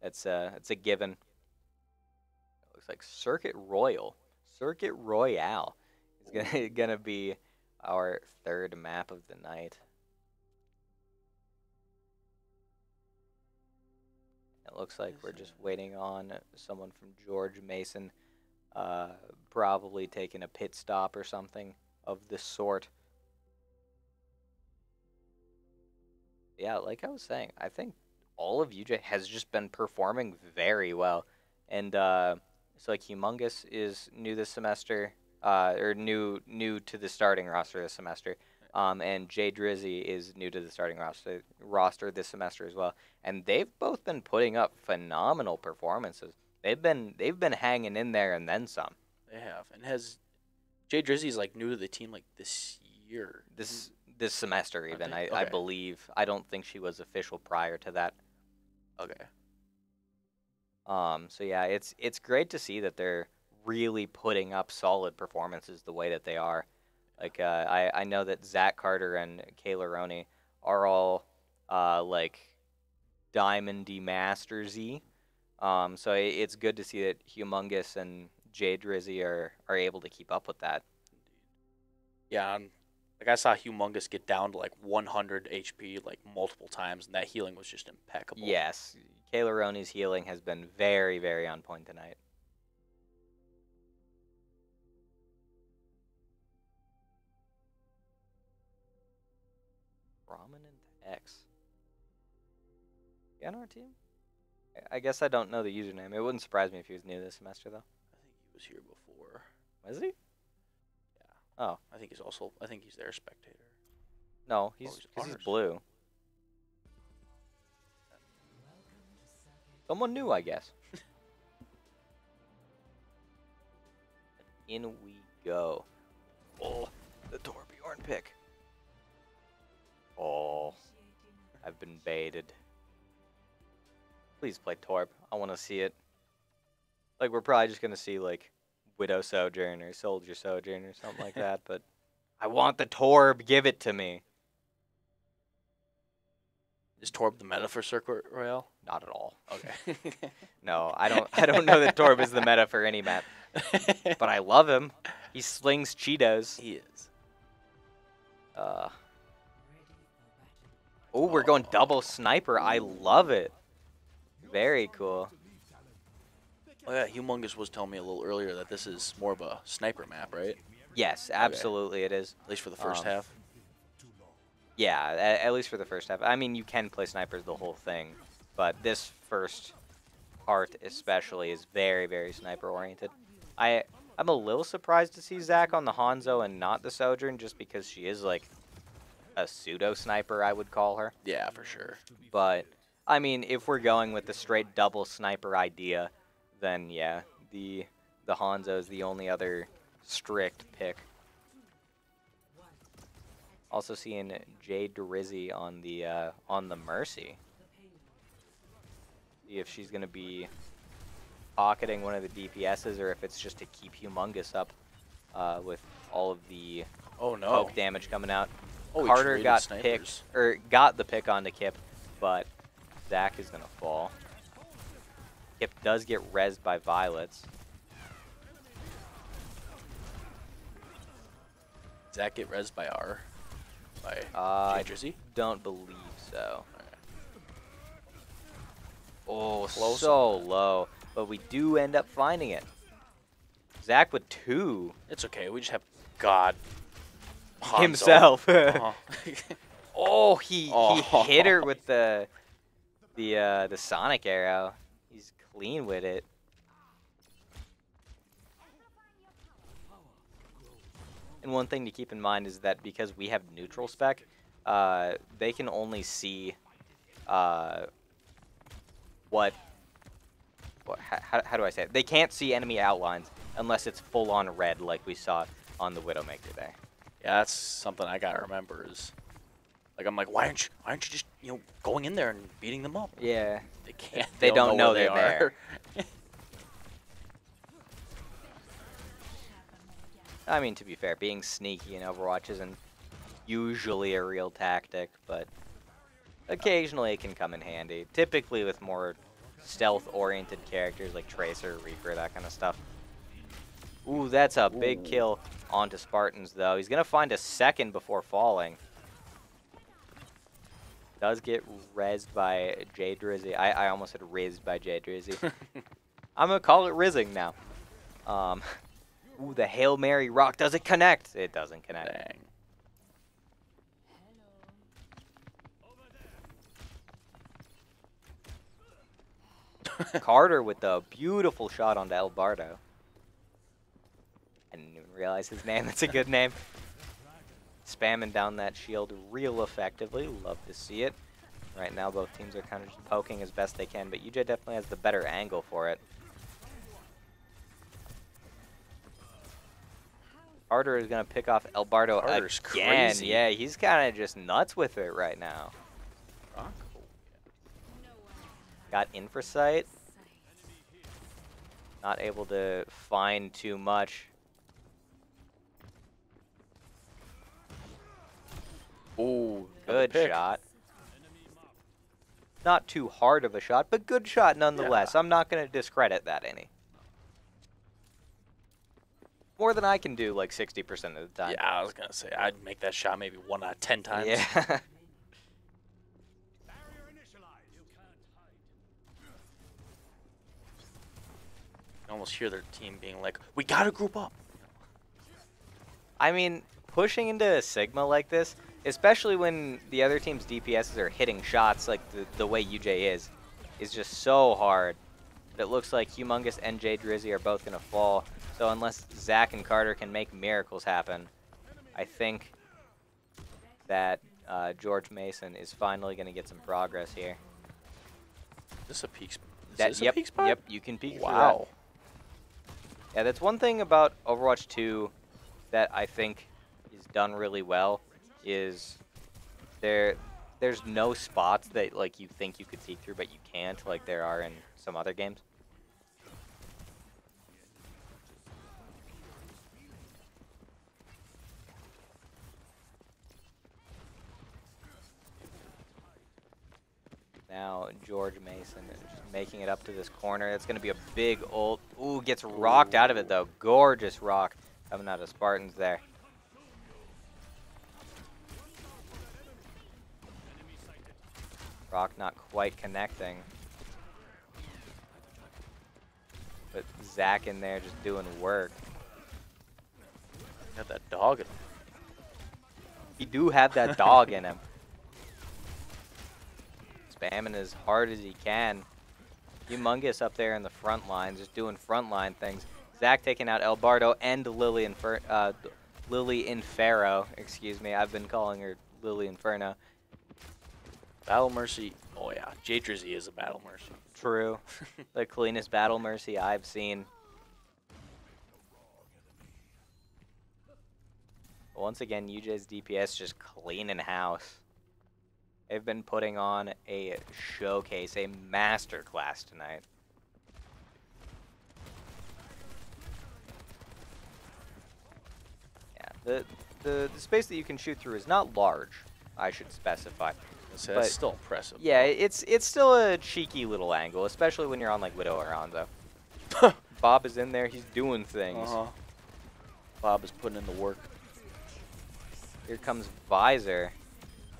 it's a it's a given. It looks like Circuit Royale, Circuit Royale is gonna gonna be our third map of the night. It looks like we're just waiting on someone from George Mason, uh, probably taking a pit stop or something of the sort. Yeah, like I was saying, I think all of UJ has just been performing very well, and uh, it's like Humongous is new this semester, uh, or new new to the starting roster this semester. Um, and Jay Drizzy is new to the starting roster roster this semester as well, and they've both been putting up phenomenal performances. They've been they've been hanging in there and then some. They have. And has Jay Drizzy's like new to the team like this year. This this semester even I, think- I believe I don't think she was official prior to that. Okay. Um, so yeah, it's it's great to see that they're really putting up solid performances the way that they are. Like uh, I I know that Zach Carter and Kayla Roney are all uh, like Diamond Mastersy. Um, so i it's good to see that Humongous and Jay Drizzy are are able to keep up with that. Yeah, and like I saw Humongous get down to like 100 HP like multiple times, and that healing was just impeccable. Yes, Kayla Roney's healing has been very very on point tonight. On our team? I- guess I don't know the username. It wouldn't surprise me if he was new this semester, though. I think he was here before. Was he? Yeah. Oh. I think he's also. I think he's their spectator. No, he's he's he's blue. Someone new, I guess. In we go. Oh, the Torbjorn pick. Oh, I've been baited. Please play Torb. I want to see it. Like we're probably just gonna see like Widow Sojourn or Soldier Sojourn or something like that. But I want the Torb. Give it to me. Is Torb the meta for Circuit Royale? Not at all. Okay. No, I don't. I don't know that Torb is the meta for any map, but I love him. He slings Cheetos. he is. Uh, oh, we're going double sniper. I love it. Very cool. Oh yeah, Humongous was telling me a little earlier that this is more of a sniper map, right? Yes, absolutely, it is. At least for the first Um, half. Yeah, at, at least for the first half. I mean, you can play snipers the whole thing, but this first part especially is very, very sniper oriented. I I'm a little surprised to see Zach on the Hanzo and not the Sojourn, just because she is like a pseudo sniper, I would call her. Yeah, for sure. But I mean, if we're going with the straight double sniper idea, then yeah, the the Hanzo is the only other strict pick. Also seeing Jay Drizzy on the uh, on the Mercy. See if she's gonna be pocketing one of the DPSs or if it's just to keep Humongous up uh, with all of the Oh no. poke damage coming out. Oh, Carter got snipers. picked or got the pick onto Kip, but Zach is gonna fall. Kip does get rezzed by violets. Does that get res by R? By Uh, I don't believe so. Oh, Close so low, but we do end up finding it. Zach with two It's okay. We just have God Hanzo. himself. Uh-huh. Oh, he Oh. he hit her with the the uh, the sonic arrow. He's clean with it. And one thing to keep in mind is that because we have neutral spec, uh, they can only see uh, what. what how, how do I say it? They can't see enemy outlines unless it's full on red, like we saw on the Widowmaker there. Yeah, that's something I gotta remember. Is like I'm like, why aren't you? Why aren't you just you know going in there and beating them up? Yeah. They can't. They don't know where they're they are. I mean, to be fair, being sneaky in Overwatch isn't usually a real tactic, but occasionally it can come in handy. Typically with more stealth-oriented characters like Tracer, Reaper, that kind of stuff. Ooh, that's a big Ooh. kill onto Spartans, though. He's going to find a second before falling. Does get rezzed by J Drizzy. I, I almost said rizzed by J Drizzy. I'm going to call it rizzing now. Um, ooh, the Hail Mary rock. Does it connect? It doesn't connect. Dang. Carter with the beautiful shot onto El Bardo. I didn't even realize his name. That's a good name. Spamming down that shield real effectively. Love to see it. Right now, both teams are kind of just poking as best they can, but UJ definitely has the better angle for it. Carter is going to pick off El Bardo Carter's again. crazy. Yeah, he's kind of just nuts with it right now. Rock? Got infrasight. Not able to find too much. Ooh, Good shot. Not too hard of a shot, but good shot nonetheless. I'm not going to discredit that any. More than I can do like 60% of the time. Yeah, I was gonna say I'd make that shot maybe one out of ten times. Yeah. You almost hear their team being like, "We gotta group up." I mean, pushing into a Sigma like this, especially when the other team's DPSs are hitting shots like the, the way UJ is, is just so hard. But it looks like Humongous and J Drizzy are both going to fall. So unless Zach and Carter can make miracles happen, I think that uh, George Mason is finally going to get some progress here. Is this a peak? Sp- is That, yep, a peak spot? yep, you can peek that. Wow. Yeah, that's one thing about Overwatch 2 that I think is done really well is there there's no spots that like you think you could see through but you can't like there are in some other games. Now George Mason is just making it up to this corner. It's going to be a big ult. Ooh, gets rocked out of it though. Gorgeous rock coming out of Spartans there. Rock not quite connecting. But Zach in there just doing work. Got that dog in him. He do have that dog in him. Spamming as hard as he can. Humongous up there in the front line, just doing front line things. Zach taking out El Bardo and Lily Infer uh, Lily Inferno. Excuse me, I've been calling her Lily Inferno. Battle Mercy. Oh yeah, J Drizzy is a Battle Mercy. True. the cleanest battle mercy I've seen. Once again, UJ's DPS just cleaning house. They've been putting on a showcase, a masterclass tonight. Yeah, the, the the space that you can shoot through is not large. I should specify. So that's But- still impressive. Yeah, it's it's still a cheeky little angle, especially when you're on like Widow or Hanzo. Bob is in there, he's doing things. Uh-huh. Bob is putting in the work. Here comes Visor,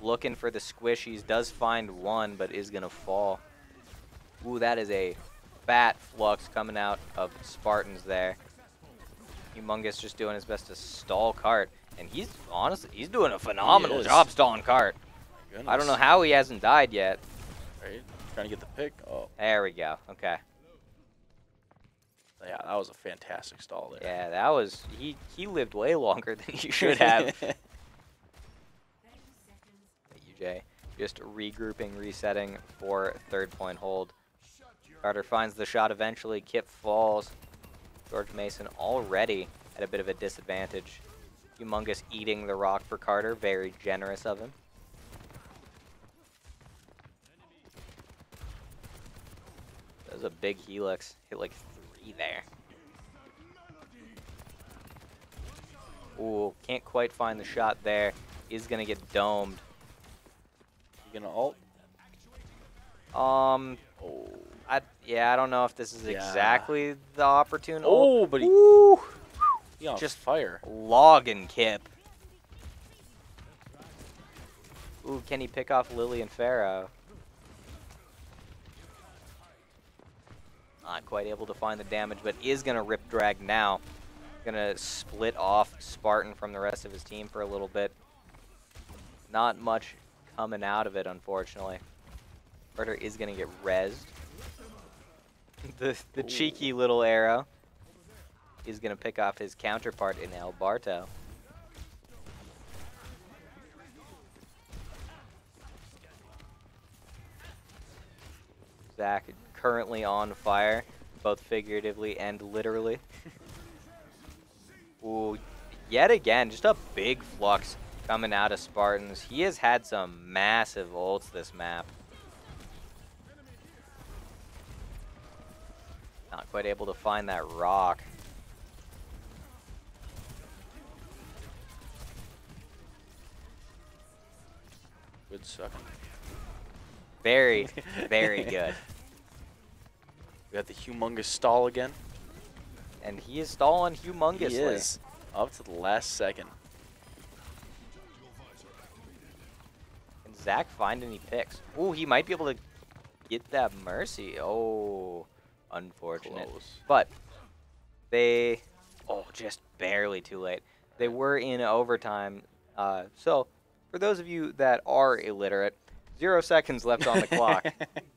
looking for the squishies. Does find one, but is gonna fall. Ooh, that is a fat flux coming out of Spartans there. Humongous just doing his best to stall Cart, and he's honestly he's doing a phenomenal job stalling Cart. I don't know how he hasn't died yet. Right? Trying to get the pick. Oh, There we go. Okay. yeah, that was a fantastic stall there. Yeah, that was he. He lived way longer than he should have. UJ just regrouping, resetting for third point hold. Carter finds the shot eventually. Kip falls. George Mason already at a bit of a disadvantage. Humongous eating the rock for Carter. Very generous of him. Was a big helix. Hit like three there. Ooh, can't quite find the shot there. He's gonna get domed. you gonna ult? Um, Oh. I yeah, I don't know if this is Yeah. exactly the opportune. Oh, but he, Ooh, he Just- fire. logging Kip. Ooh, can he pick off Lily Inferno? Not quite able to find the damage, but is gonna rip drag now. Gonna split off Spartan from the rest of his team for a little bit. Not much coming out of it, unfortunately. Carter is gonna get rezzed. the the cheeky little arrow is gonna pick off his counterpart in El Barto. Zach currently on fire, both figuratively and literally. Ooh, yet again, just a big flux coming out of Spartans. He has had some massive ults this map. Not quite able to find that rock. Good second. Very, very good. We got the humongous stall again. And he is stalling humongously. He is up to the last second. Can Zach find any picks? Ooh, he might be able to get that mercy. Oh, unfortunate. Close. But they, oh, just barely too late. They were in overtime. Uh, so, for those of you that are illiterate, zero seconds left on the clock.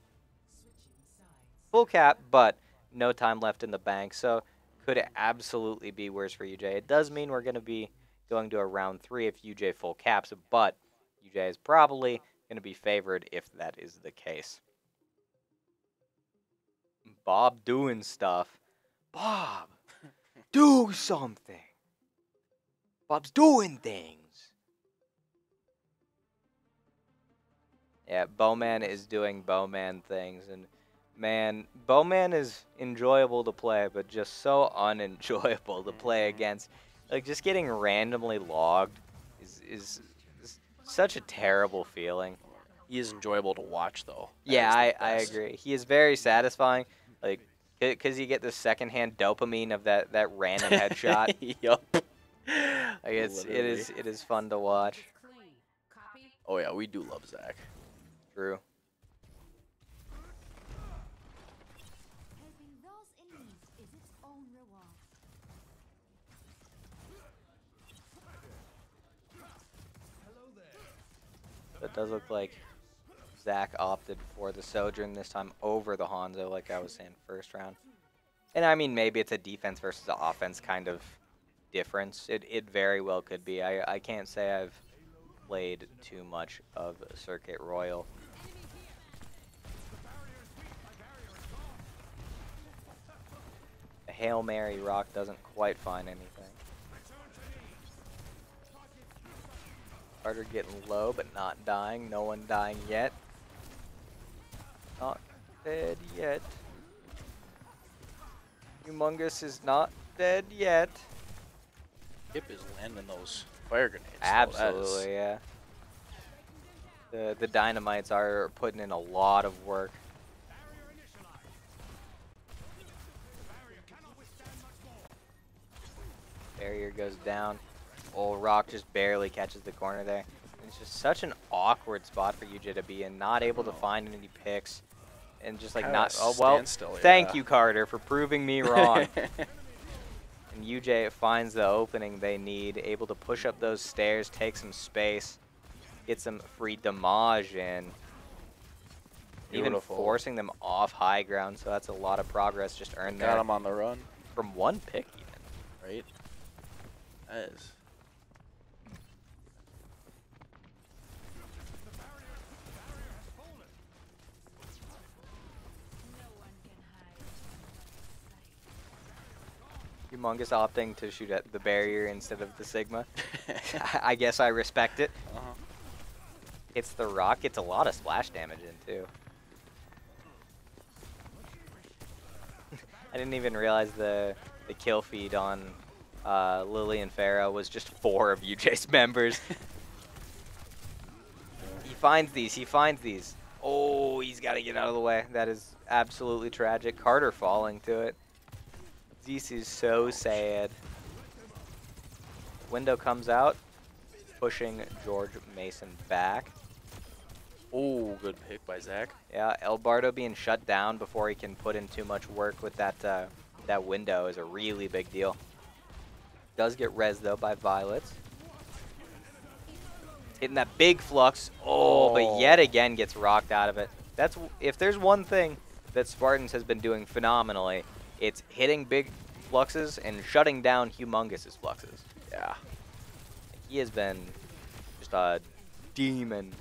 Full cap, but no time left in the bank. So, could absolutely be worse for UJ. It does mean we're going to be going to a round three if UJ full caps, but UJ is probably going to be favored if that is the case. Bob doing stuff. Bob, do something. Bob's doing things. Yeah, Bowman is doing Bowman things, and man, Bowman is enjoyable to play, but just so unenjoyable to play mm-hmm. against. Like just getting randomly logged is is, is such a terrible feeling. He is enjoyable to watch, though. That Yeah, I, I agree. He is very satisfying, like because you get the secondhand dopamine of that that random headshot. yup. Like it's it Literally. is it is fun to watch. Oh yeah, we do love Zach. True. Helping those in need is its own reward. It does look like Zach opted for the Sojourn this time over the Hanzo, like I was saying first round. And I mean, maybe it's a defense versus offense kind of difference. It, it very well could be. I, I can't say I've played too much of Circuit Royale. The Hail Mary rock doesn't quite find anything. Carter getting low, but not dying. No one dying yet. Not dead yet. Humongous is not dead yet. Kip is landing those fire grenades. though. That is- Absolutely, yeah. The the dynamites are putting in a lot of work. Barrier goes down. Old Rock just barely catches the corner there. It's just such an awkward spot for UJ to be in, not able to find any picks, and just like Kinda not. Oh well, standstill, thank yeah. you, Carter, for proving me wrong. And UJ finds the opening they need, able to push up those stairs, take some space. get some free damage in. Even forcing them off high ground, so that's a lot of progress just earned Got there him on the run, from one pick even. right? That is. Humongous opting to shoot at the barrier instead of the Sigma. I guess I respect it. uh-huh. Hits the rock, gets a lot of splash damage in too. I didn't even realize the the kill feed on uh, Lily Inferno was just four of UJ's members. he finds these, he finds these. Oh, he's got to get out of the way. That is absolutely tragic. Carter falling to it. This is so sad. Window comes out, pushing George Mason back. Oh, good pick by Zach. Yeah, El Bardo being shut down before he can put in too much work with that uh, that window is a really big deal. Does get res though by Violets. Hitting that big flux. Oh, but Oh. yet again gets rocked out of it. That's if there's one thing that Spartans has been doing phenomenally, it's hitting big fluxes and shutting down humongous's fluxes. Yeah. He has been just a demon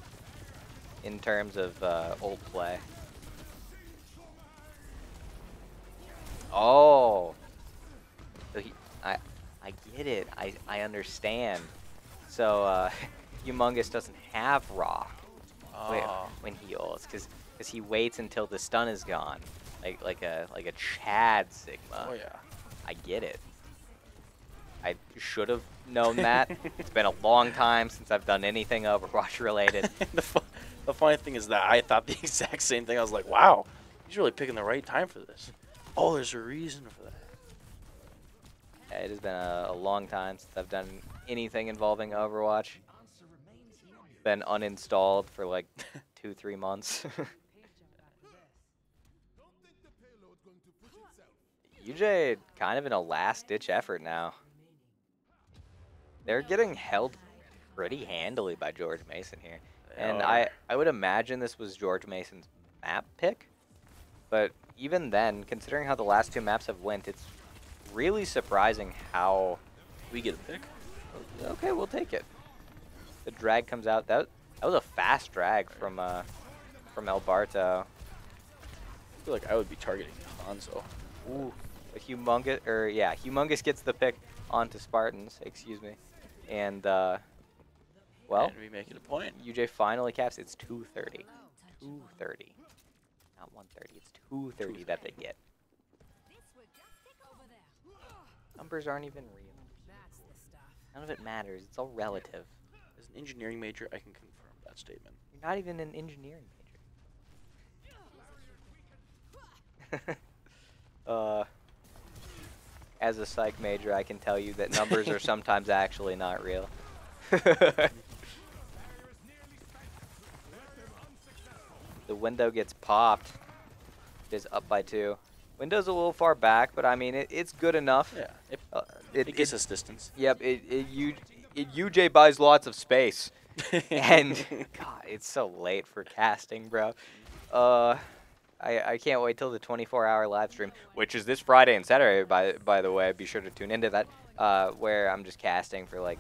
in terms of uh, old play. Oh, so he, I, I get it. I, I understand. So uh, Humongous doesn't have rock when- Oh. when he ults, because he waits until the stun is gone, like like a like a Chad Sigma. oh yeah. I get it. I should have known that. it's been a long time since I've done anything Overwatch related. the, fu- the funny thing is that I thought the exact same thing. I was like, wow, he's really picking the right time for this. Oh, there's a reason for that. it has been a, a long time since I've done anything involving Overwatch. Been uninstalled for like two, three months. UJ kind of in a last ditch effort now. They're getting held pretty handily by George Mason here. They And are. I, I would imagine this was George Mason's map pick. But even then, considering how the last two maps have went, it's really surprising how we get a pick. Okay, we'll take it. The drag comes out. That that was a fast drag from uh from El Barto. I feel like I would be targeting Hanzo. Ooh, a humongous or yeah, humongous gets the pick onto Spartans. Excuse me, and uh, well, and we make it a point. UJ finally caps. It's 230. 230, not 130. It's 230 that they get. Numbers aren't even real. None of it matters. It's all relative. As an engineering major, I can confirm that statement. You're not even an engineering major. uh, as a psych major, I can tell you that numbers are sometimes actually not real. the window gets popped. It is up by two. Window's a little far back, but I mean, it, it's good enough. Yeah, it, Uh, it, it, gives it- us distance. Yep, it, it, U, it, UJ buys lots of space. and God, it's so late for casting, bro. Uh, I I can't wait till the 24-hour live stream, which is this Friday and Saturday. By by the way, be sure to tune into that. Uh, where I'm just casting for like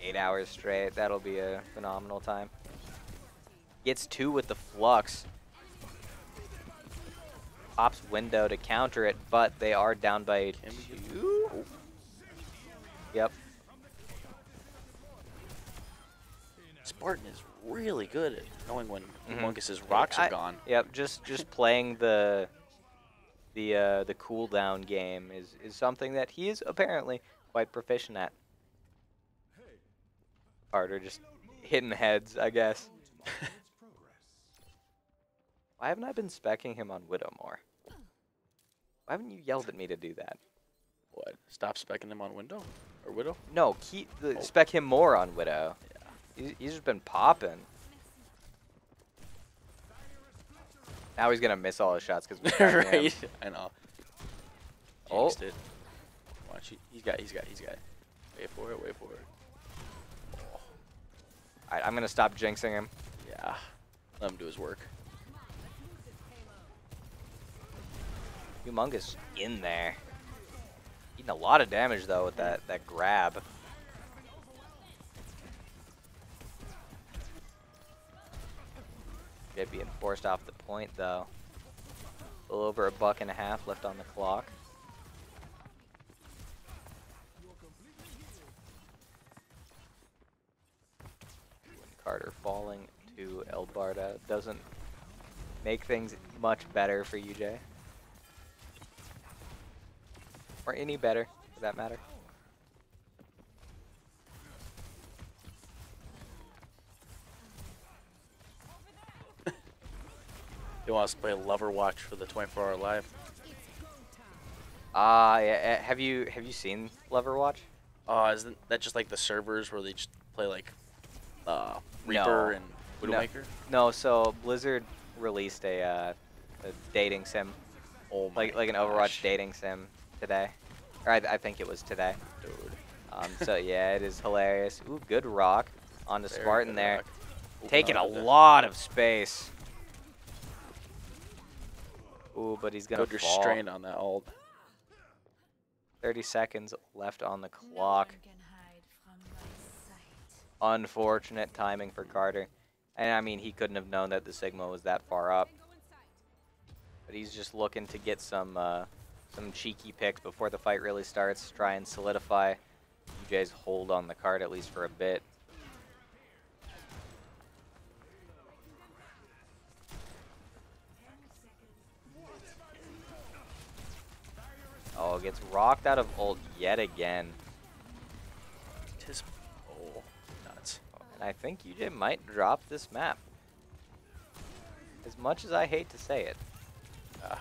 eight hours straight. That'll be a phenomenal time. Gets two with the flux. Pops window to counter it, but they are down by two. Yep. Spartan is really good at knowing when Mhm. Humongous' rocks are I- gone. Yep, just just playing the the uh, the cooldown game is is something that he is apparently quite proficient at. Carter just hitting heads, I guess. Why haven't I been specking him on Widow more? Why haven't you yelled at me to do that? What? Stop specking him on window or widow? No, keep the, Oh. spec him more on Widow. He's, he's just been popping. Now he's gonna miss all his shots because we right? I know. Oh. Jinxed it. Watch, he, he's got, he's got, he's got. Wait for it, wait for it. Alright, I'm gonna stop jinxing him. Yeah. Let him do his work. Humongous in there. Eating a lot of damage though with that, that grab. Get being forced off the point though. A little over a buck and a half left on the clock. Carter falling to El Barda doesn't make things much better for UJ. Or any better, for that matter. He wants to play Lover Watch for the 24 hour live. Ah, yeah, uh, have you have you seen Lover Watch? Uh, isn't that just like the servers where they just play like uh, Reaper No. and Widowmaker? No, no, so Blizzard released a, uh, a dating sim, Oh like like an gosh, Overwatch dating sim today, or I, I think it was today. Dude. Um, so yeah, it is hilarious. Ooh, good rock on the Spartan there. Ooh, taking a lot of space. Ooh, but he's gonna Good fall. restraint on that ult. 30 seconds left on the clock. No one can hide from my sight. Unfortunate timing for Carter. And I mean, he couldn't have known that the Sigma was that far up. But he's just looking to get some uh, some cheeky picks before the fight really starts. Try and solidify UJ's hold on the card at least for a bit. Oh, gets rocked out of ult yet again. Tis oh nuts. And I think UJ might drop this map. As much as I hate to say it. Ah.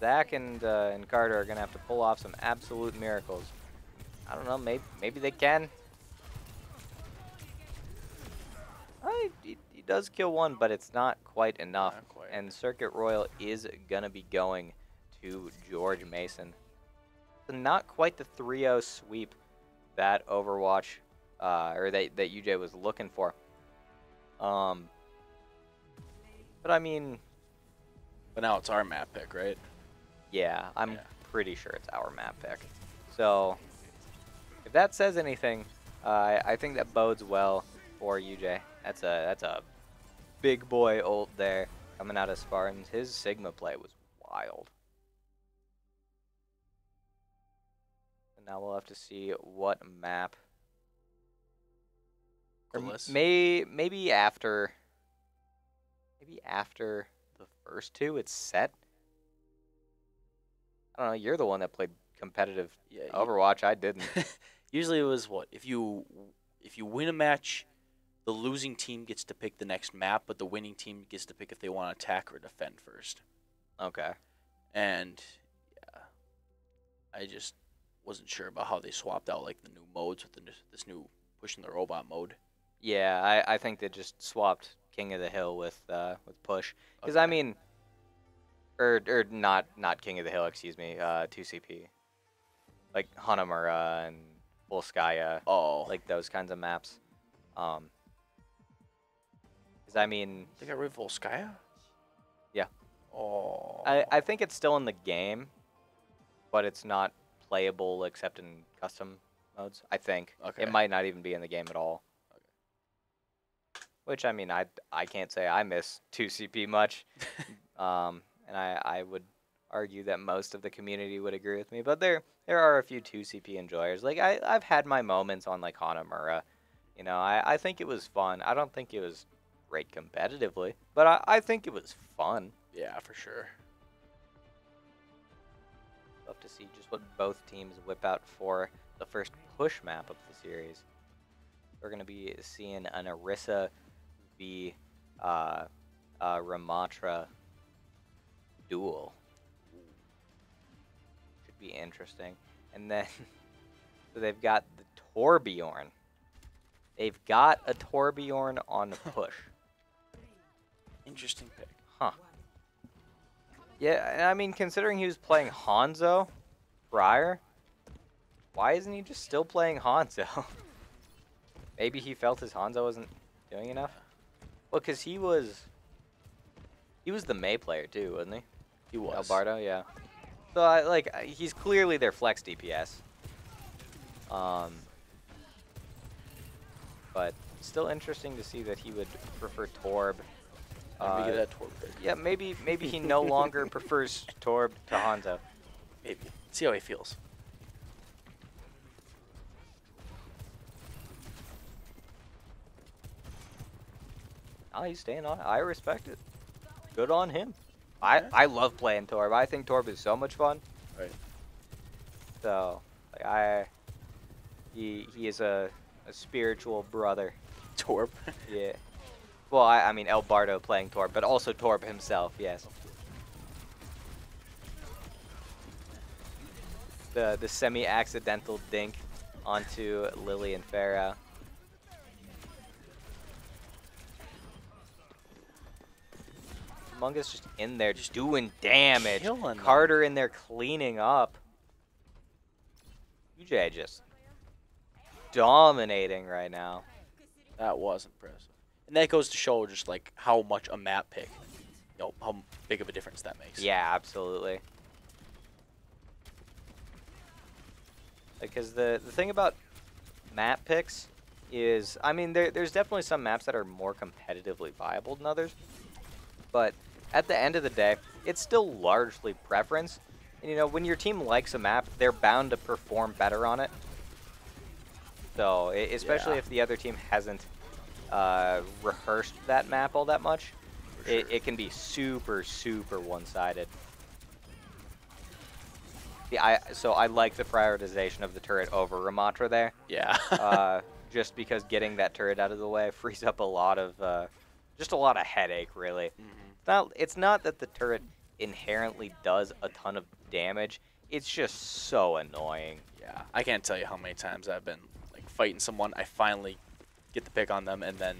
Zach and, uh, and Carter are going to have to pull off some absolute miracles. I don't know, maybe, maybe they can. I, he, he does kill one, but it's not quite enough. Not quite. And Circuit Royale is going to be going to George Mason. Not quite the 3-0 sweep that Overwatch, uh, or that, that UJ was looking for. Um, but I mean, But now it's our map pick, right? yeah, I'm Yeah. pretty sure it's our map pick. So, if that says anything, uh, I, I think that bodes well for UJ. That's a that's a big boy ult there coming out of Spartans. His Sigma play was wild. Now we'll have to see what map. Or may maybe after. Maybe after the first two, it's set. I don't know. You're the one that played competitive Yeah. you- Overwatch. I didn't. Usually it was what if you if you win a match, the losing team gets to pick the next map, but the winning team gets to pick if they want to attack or defend first. okay. And yeah, I just wasn't sure about how they swapped out like the new modes with the, this new pushing the robot mode. Yeah, I, I think they just swapped King of the Hill with uh, with push. Because I mean, or or not not King of the Hill, excuse me. Uh, two CP, like Hanamura and Volskaya, Oh, like those kinds of maps. Um. Because I mean, they got rid of Volskaya. Yeah. Oh. I I think it's still in the game, but it's not playable except in custom modes. I think Okay. it might not even be in the game at all. Okay. Which I mean, I I can't say I miss two CP much, um, and I I would argue that most of the community would agree with me. But there there are a few two CP enjoyers. Like I I've had my moments on like Hanamura. You know, I I think it was fun. I don't think it was great competitively, but I I think it was fun. yeah, for sure. Love to see just what both teams whip out for the first push map of the series. We're gonna be seeing an Orisa v uh, uh, Ramattra duel. Should be interesting. And then so they've got the Torbjorn. They've got a Torbjorn on the push. Interesting pick. Huh. Yeah, and I mean, considering he was playing Hanzo prior, why isn't he just still playing Hanzo? Maybe he felt his Hanzo wasn't doing enough? Well, because he was he was the Mei player too, wasn't he? He was. Albardo, yeah. So I like he's clearly their flex DPS. Um, but still interesting to see that he would prefer Torb. Uh, that Torb yeah, maybe maybe he no longer prefers Torb to Hanzo. Maybe. See how he feels. Oh, he's staying on. I respect it. Good on him. I. I love playing Torb. I think Torb is so much fun. Right. So, like, I he he is a a spiritual brother. Torb. Yeah. Well, I, I mean El Bardo playing Torb, but also Torb himself. Yes. The the semi-accidental dink onto Lily and Pharah. Mungus just in there, just doing damage. Killing. Carter in there cleaning up. UJ just dominating right now. that was impressive. And that goes to show just like how much a map pick, you know, how big of a difference that makes. Yeah, absolutely. Because the the thing about map picks is, I mean, there, there's definitely some maps that are more competitively viable than others, but at the end of the day, it's still largely preference. And you know, when your team likes a map, they're bound to perform better on it. So, especially Yeah. if the other team hasn't uh, rehearsed that map all that much, For it, it can be super, super one-sided. Yeah, I so I like the prioritization of the turret over Ramattra there, Yeah. uh, just because getting that turret out of the way frees up a lot of, uh, just a lot of headache, really. Mhm. It's not, it's not that the turret inherently does a ton of damage. It's just so annoying. Yeah. I can't tell you how many times I've been like fighting someone. I finally get the pick on them, and then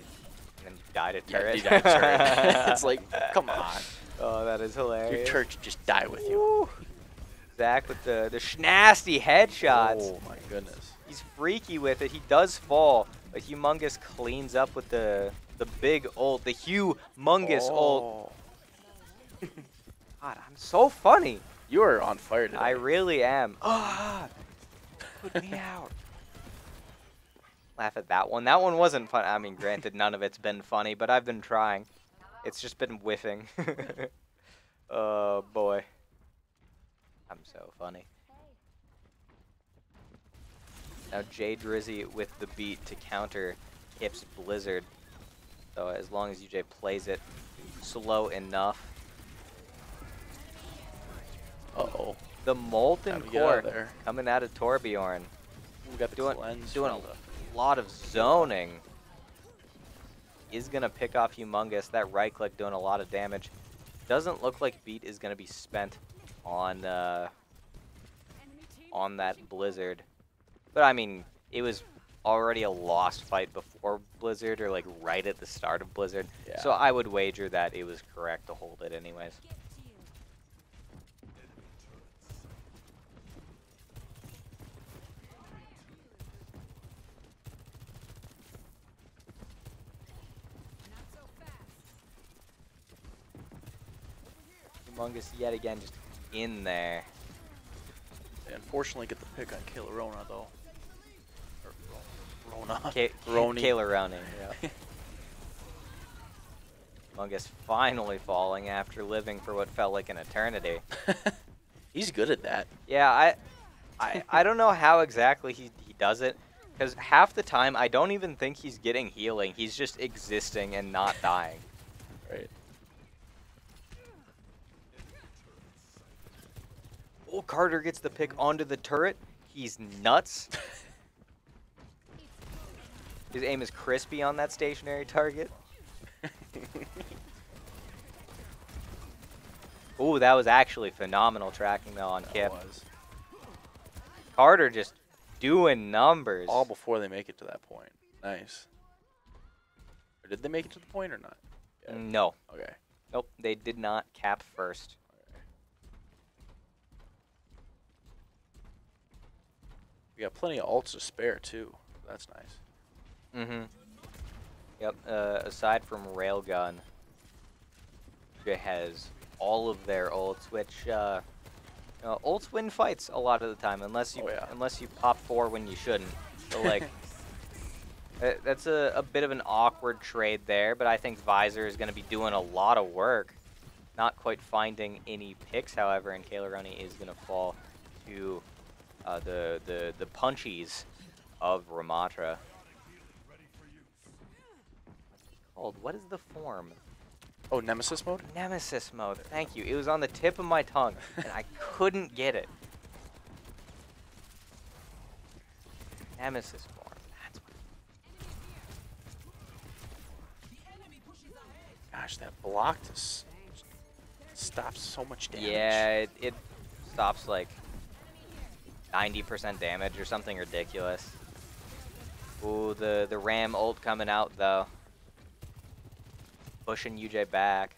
And then you die to yeah, turret. you turret. it's like, come on, Oh, that is hilarious. your turret should just die with you. Woo. Zach with the the schnasty headshots. Oh my goodness. He's freaky with it. He does fall, but Humongous cleans up with the the big ult, the humongous ult. Oh. God, I'm so funny. You are on fire today. I really am. Ah, put me out. Laugh at that one. That one wasn't fun. I mean, granted, none of it's been funny, but I've been trying. It's just been whiffing. oh boy. I'm so funny. Now Jay Drizzy with the beat to counter Kip's Blizzard. So as long as UJ plays it slow enough. Uh oh. The Molten Core coming out of Torbjorn. We got the Doing, cleanse. doing lot of zoning. Is going to pick off Humongous. That right click doing a lot of damage. Doesn't look like beat is going to be spent on uh, on that Blizzard. But I mean, it was already a lost fight before Blizzard or like right at the start of Blizzard. So I would wager that it was correct to hold it anyways. Humongous yet again just in there. the- Unfortunately, get the pick on Kalarona though. Or Ro- Rona. K- Roni. Yeah. Humongous finally falling after living for what felt like an eternity. He's good at that. Yeah, I, I, I don't know how exactly he, he does it, because half the time I don't even think he's getting healing. He's just existing and not dying. Right. Oh, Carter gets the pick onto the turret. He's nuts. His aim is crispy on that stationary target. Ooh, that was actually phenomenal tracking though on That Kip. was. Carter just doing numbers. All before they make it to that point. Nice. Or did they make it to the point or not? Yeah. No, Okay. nope, they did not cap first. We got plenty of ults to spare too. That's nice. Mm-hmm. Yep. Uh, aside from Railgun, it has all of their ults, which uh, you know, ults win fights a lot of the time, unless you Oh, yeah. unless you pop four when you shouldn't. So like. uh, That's a, a bit of an awkward trade there, but I think Visor is going to be doing a lot of work. Not quite finding any picks, however, and Kaleroni is going to fall to uh, the, the, the punchies of Ramattra. Called, what is the form? Oh, Nemesis mode? Nemesis mode. Thank you. It was on the tip of my tongue, and I couldn't get it. Nemesis form. That's what. Gosh, that block just stops so much damage. Yeah, it, it stops like 90% damage or something ridiculous. Ooh, the, the Ram ult coming out though. Pushing UJ back.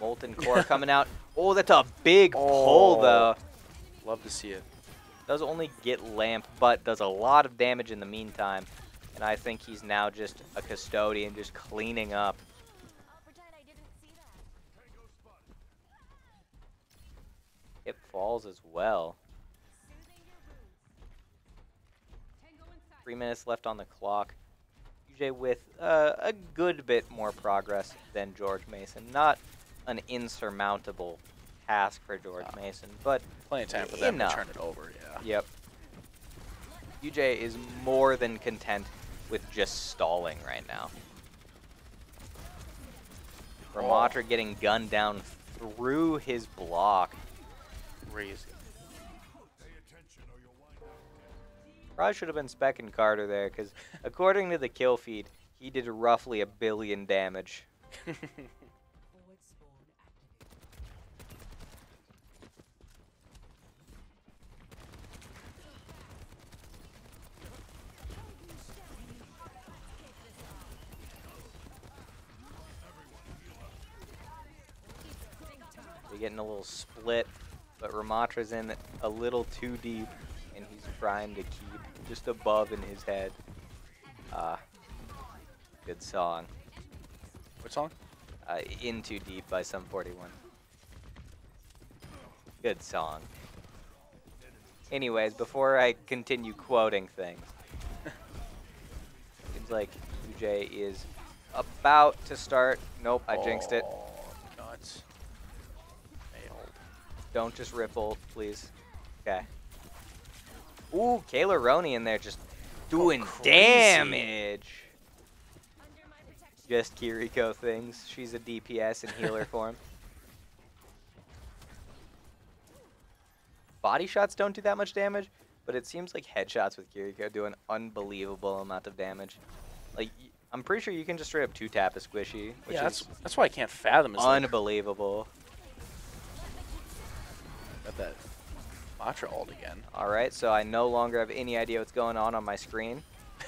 Molten Core coming out. Oh, that's a big pull Oh. though. Love to see it. Does only get lamp, but does a lot of damage in the meantime. And I think he's now just a custodian, just cleaning up. It falls as well. Three minutes left on the clock. UJ with uh, a good bit more progress than George Mason. Not an insurmountable task for George No. Mason, but Plenty of time for them Enough. to turn it over, yeah. Yep. UJ is more than content with just stalling right now. Ramattra getting gunned down through his block. Crazy. Probably should have been specking Carter there, because according to the kill feed, he did roughly a billion damage. Getting a little split, but Ramattra's in a little too deep, and he's trying to keep just above in his head. Uh, good song. What song? Uh, in Too Deep by Sum 41. Good song. Anyways, before I continue quoting things, seems like UJ is about to start. Nope, I jinxed it. Oh, nuts. Failed. Don't just ripple, please. Okay. Ooh, Kayla Roney in there just doing crazy. damage. Just Kiriko things. She's a DPS and healer form. Body shots don't do that much damage, but it seems like headshots with Kiriko do an unbelievable amount of damage. Like, I'm pretty sure you can just straight up two tap a squishy, which yeah, that's is that's why I can't fathom is unbelievable. got that Matra ult again. All right, so I no longer have any idea what's going on on my screen.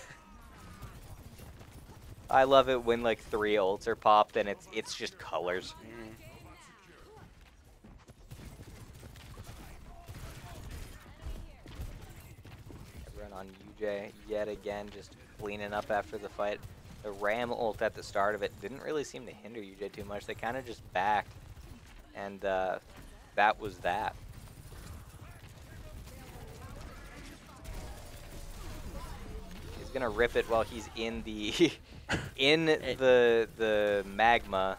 I love it when like three ults are popped and it's it's just colors. Mhm. Everyone on UJ yet again just cleaning up after the fight. The Ram ult at the start of it didn't really seem to hinder UJ too much. They kind of just backed, and uh, that was that. He's gonna rip it while he's in the in the the magma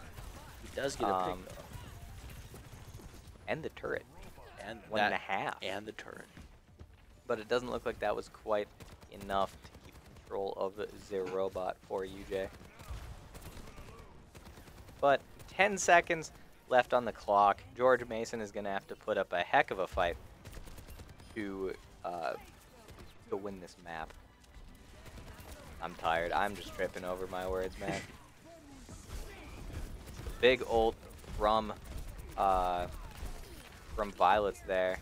He does get a Um, pick though. and the turret. And One that, and a half. And the turret. but it doesn't look like that was quite enough to keep control of the robot for UJ. But 10 seconds left on the clock. George Mason is going to have to put up a heck of a fight to uh, to win this map. I'm tired. I'm just tripping over my words, man. big ult from uh, from Violet's there.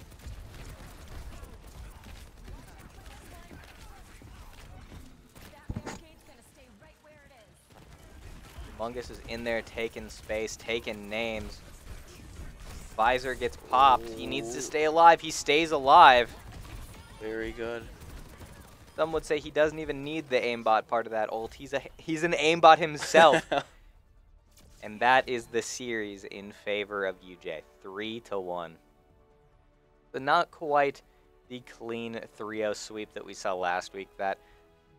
Mungus is in there taking space, taking names. Visor gets popped. He needs to stay alive. He stays alive. Very good. Some would say he doesn't even need the aimbot part of that ult. He's a he's an aimbot himself. and that is the series in favor of UJ. Three to one. But not quite the clean 3-0 sweep that we saw last week that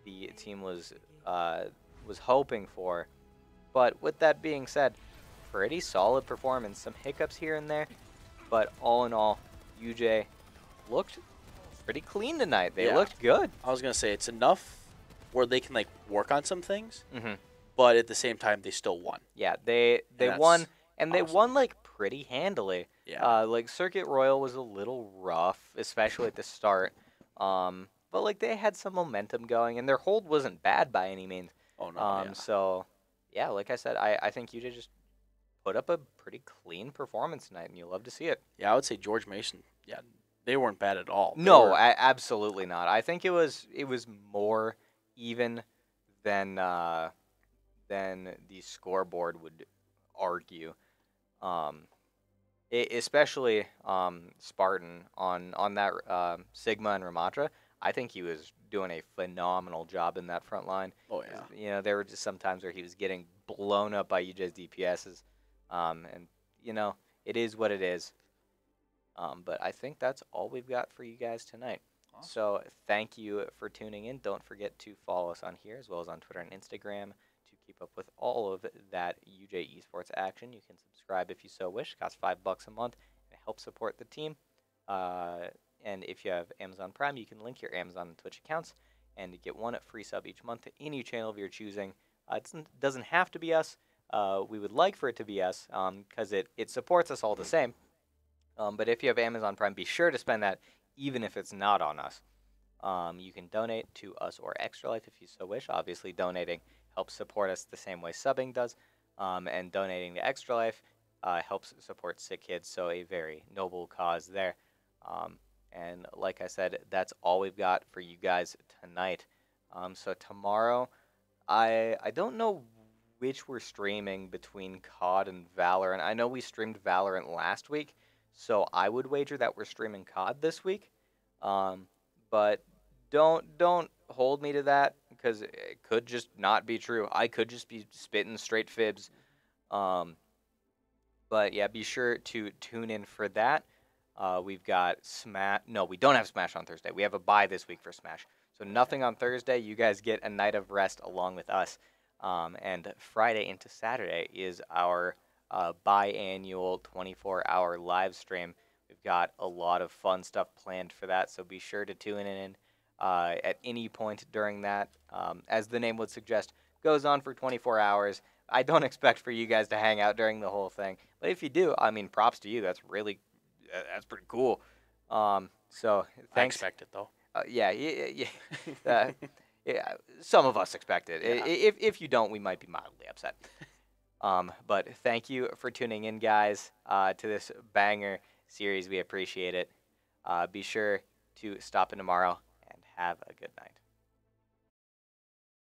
the team was uh, was hoping for. But with that being said, pretty solid performance. Some hiccups here and there, but all in all, UJ looked pretty clean tonight. They Yeah. looked good. I was gonna say it's enough where they can like work on some things, hmm but at the same time they still won. Yeah, they they that's won and they awesome. won like pretty handily. Yeah. Uh, like Circuit Royale was a little rough, especially at the start. Um, but like they had some momentum going, and their hold wasn't bad by any means. oh no. um, yeah. so yeah, like I said, I I think you just put up a pretty clean performance tonight, and you love to see it. Yeah, I would say George Mason. Yeah, they weren't bad at all. They No, were- absolutely not. I think it was it was more even than uh, than the scoreboard would argue. Um, e- especially um, Spartan on on that um Sigma and Ramattra. I think he was doing a phenomenal job in that front line. oh yeah. You know, there were just some times where he was getting blown up by UJ's DPSs. Um, and, you know, it is what it is. Um, but I think that's all we've got for you guys tonight. Awesome. So thank you for tuning in. Don't forget to follow us on here as well as on Twitter and Instagram to keep up with all of that UJ Esports action. You can subscribe if you so wish. It Costs five bucks a month and it helps support the team. Uh, and if you have Amazon Prime, you can link your Amazon and Twitch accounts and get one free sub each month to any channel of your choosing. Uh, it doesn't- doesn't have to be us. Uh, we would like for it to be us because it, it supports us all the same. Um, but if you have Amazon Prime, be sure to spend that even if it's not on us. Um, you can donate to us or Extra Life if you so wish. Obviously, donating helps support us the same way subbing does, um, and donating to Extra Life uh, helps support sick kids. So a very noble cause there. Um, and like I said, that's all we've got for you guys tonight. Um, so tomorrow, I I don't know which we're streaming between COD and Valorant. I know we streamed Valorant last week, so I would wager that we're streaming COD this week. Um, but don't don't hold me to that because it could just not be true. I could just be spitting straight fibs. Um, but yeah, be sure to tune in for that. Uh, we've got Smash. No, we don't have Smash on Thursday. We have a bye this week for Smash. So nothing on Thursday. You guys get a night of rest along with us. Um, and Friday into Saturday is our uh, biannual 24-hour live stream. We've got a lot of fun stuff planned for that, so be sure to tune in uh, at any point during that. Um, as the name would suggest, goes on for 24 hours. I don't expect for you guys to hang out during the whole thing, but if you do, I mean, props to you. That's really, uh, that's pretty cool. Um, so I thanks. expect it though. Uh, yeah, yeah, yeah. uh, yeah, some of us expect it. Yeah. If if you don't, we might be mildly upset. Um, but thank you for tuning in, guys, uh, to this banger series. We appreciate it. Uh, be sure to stop in tomorrow and have a good night.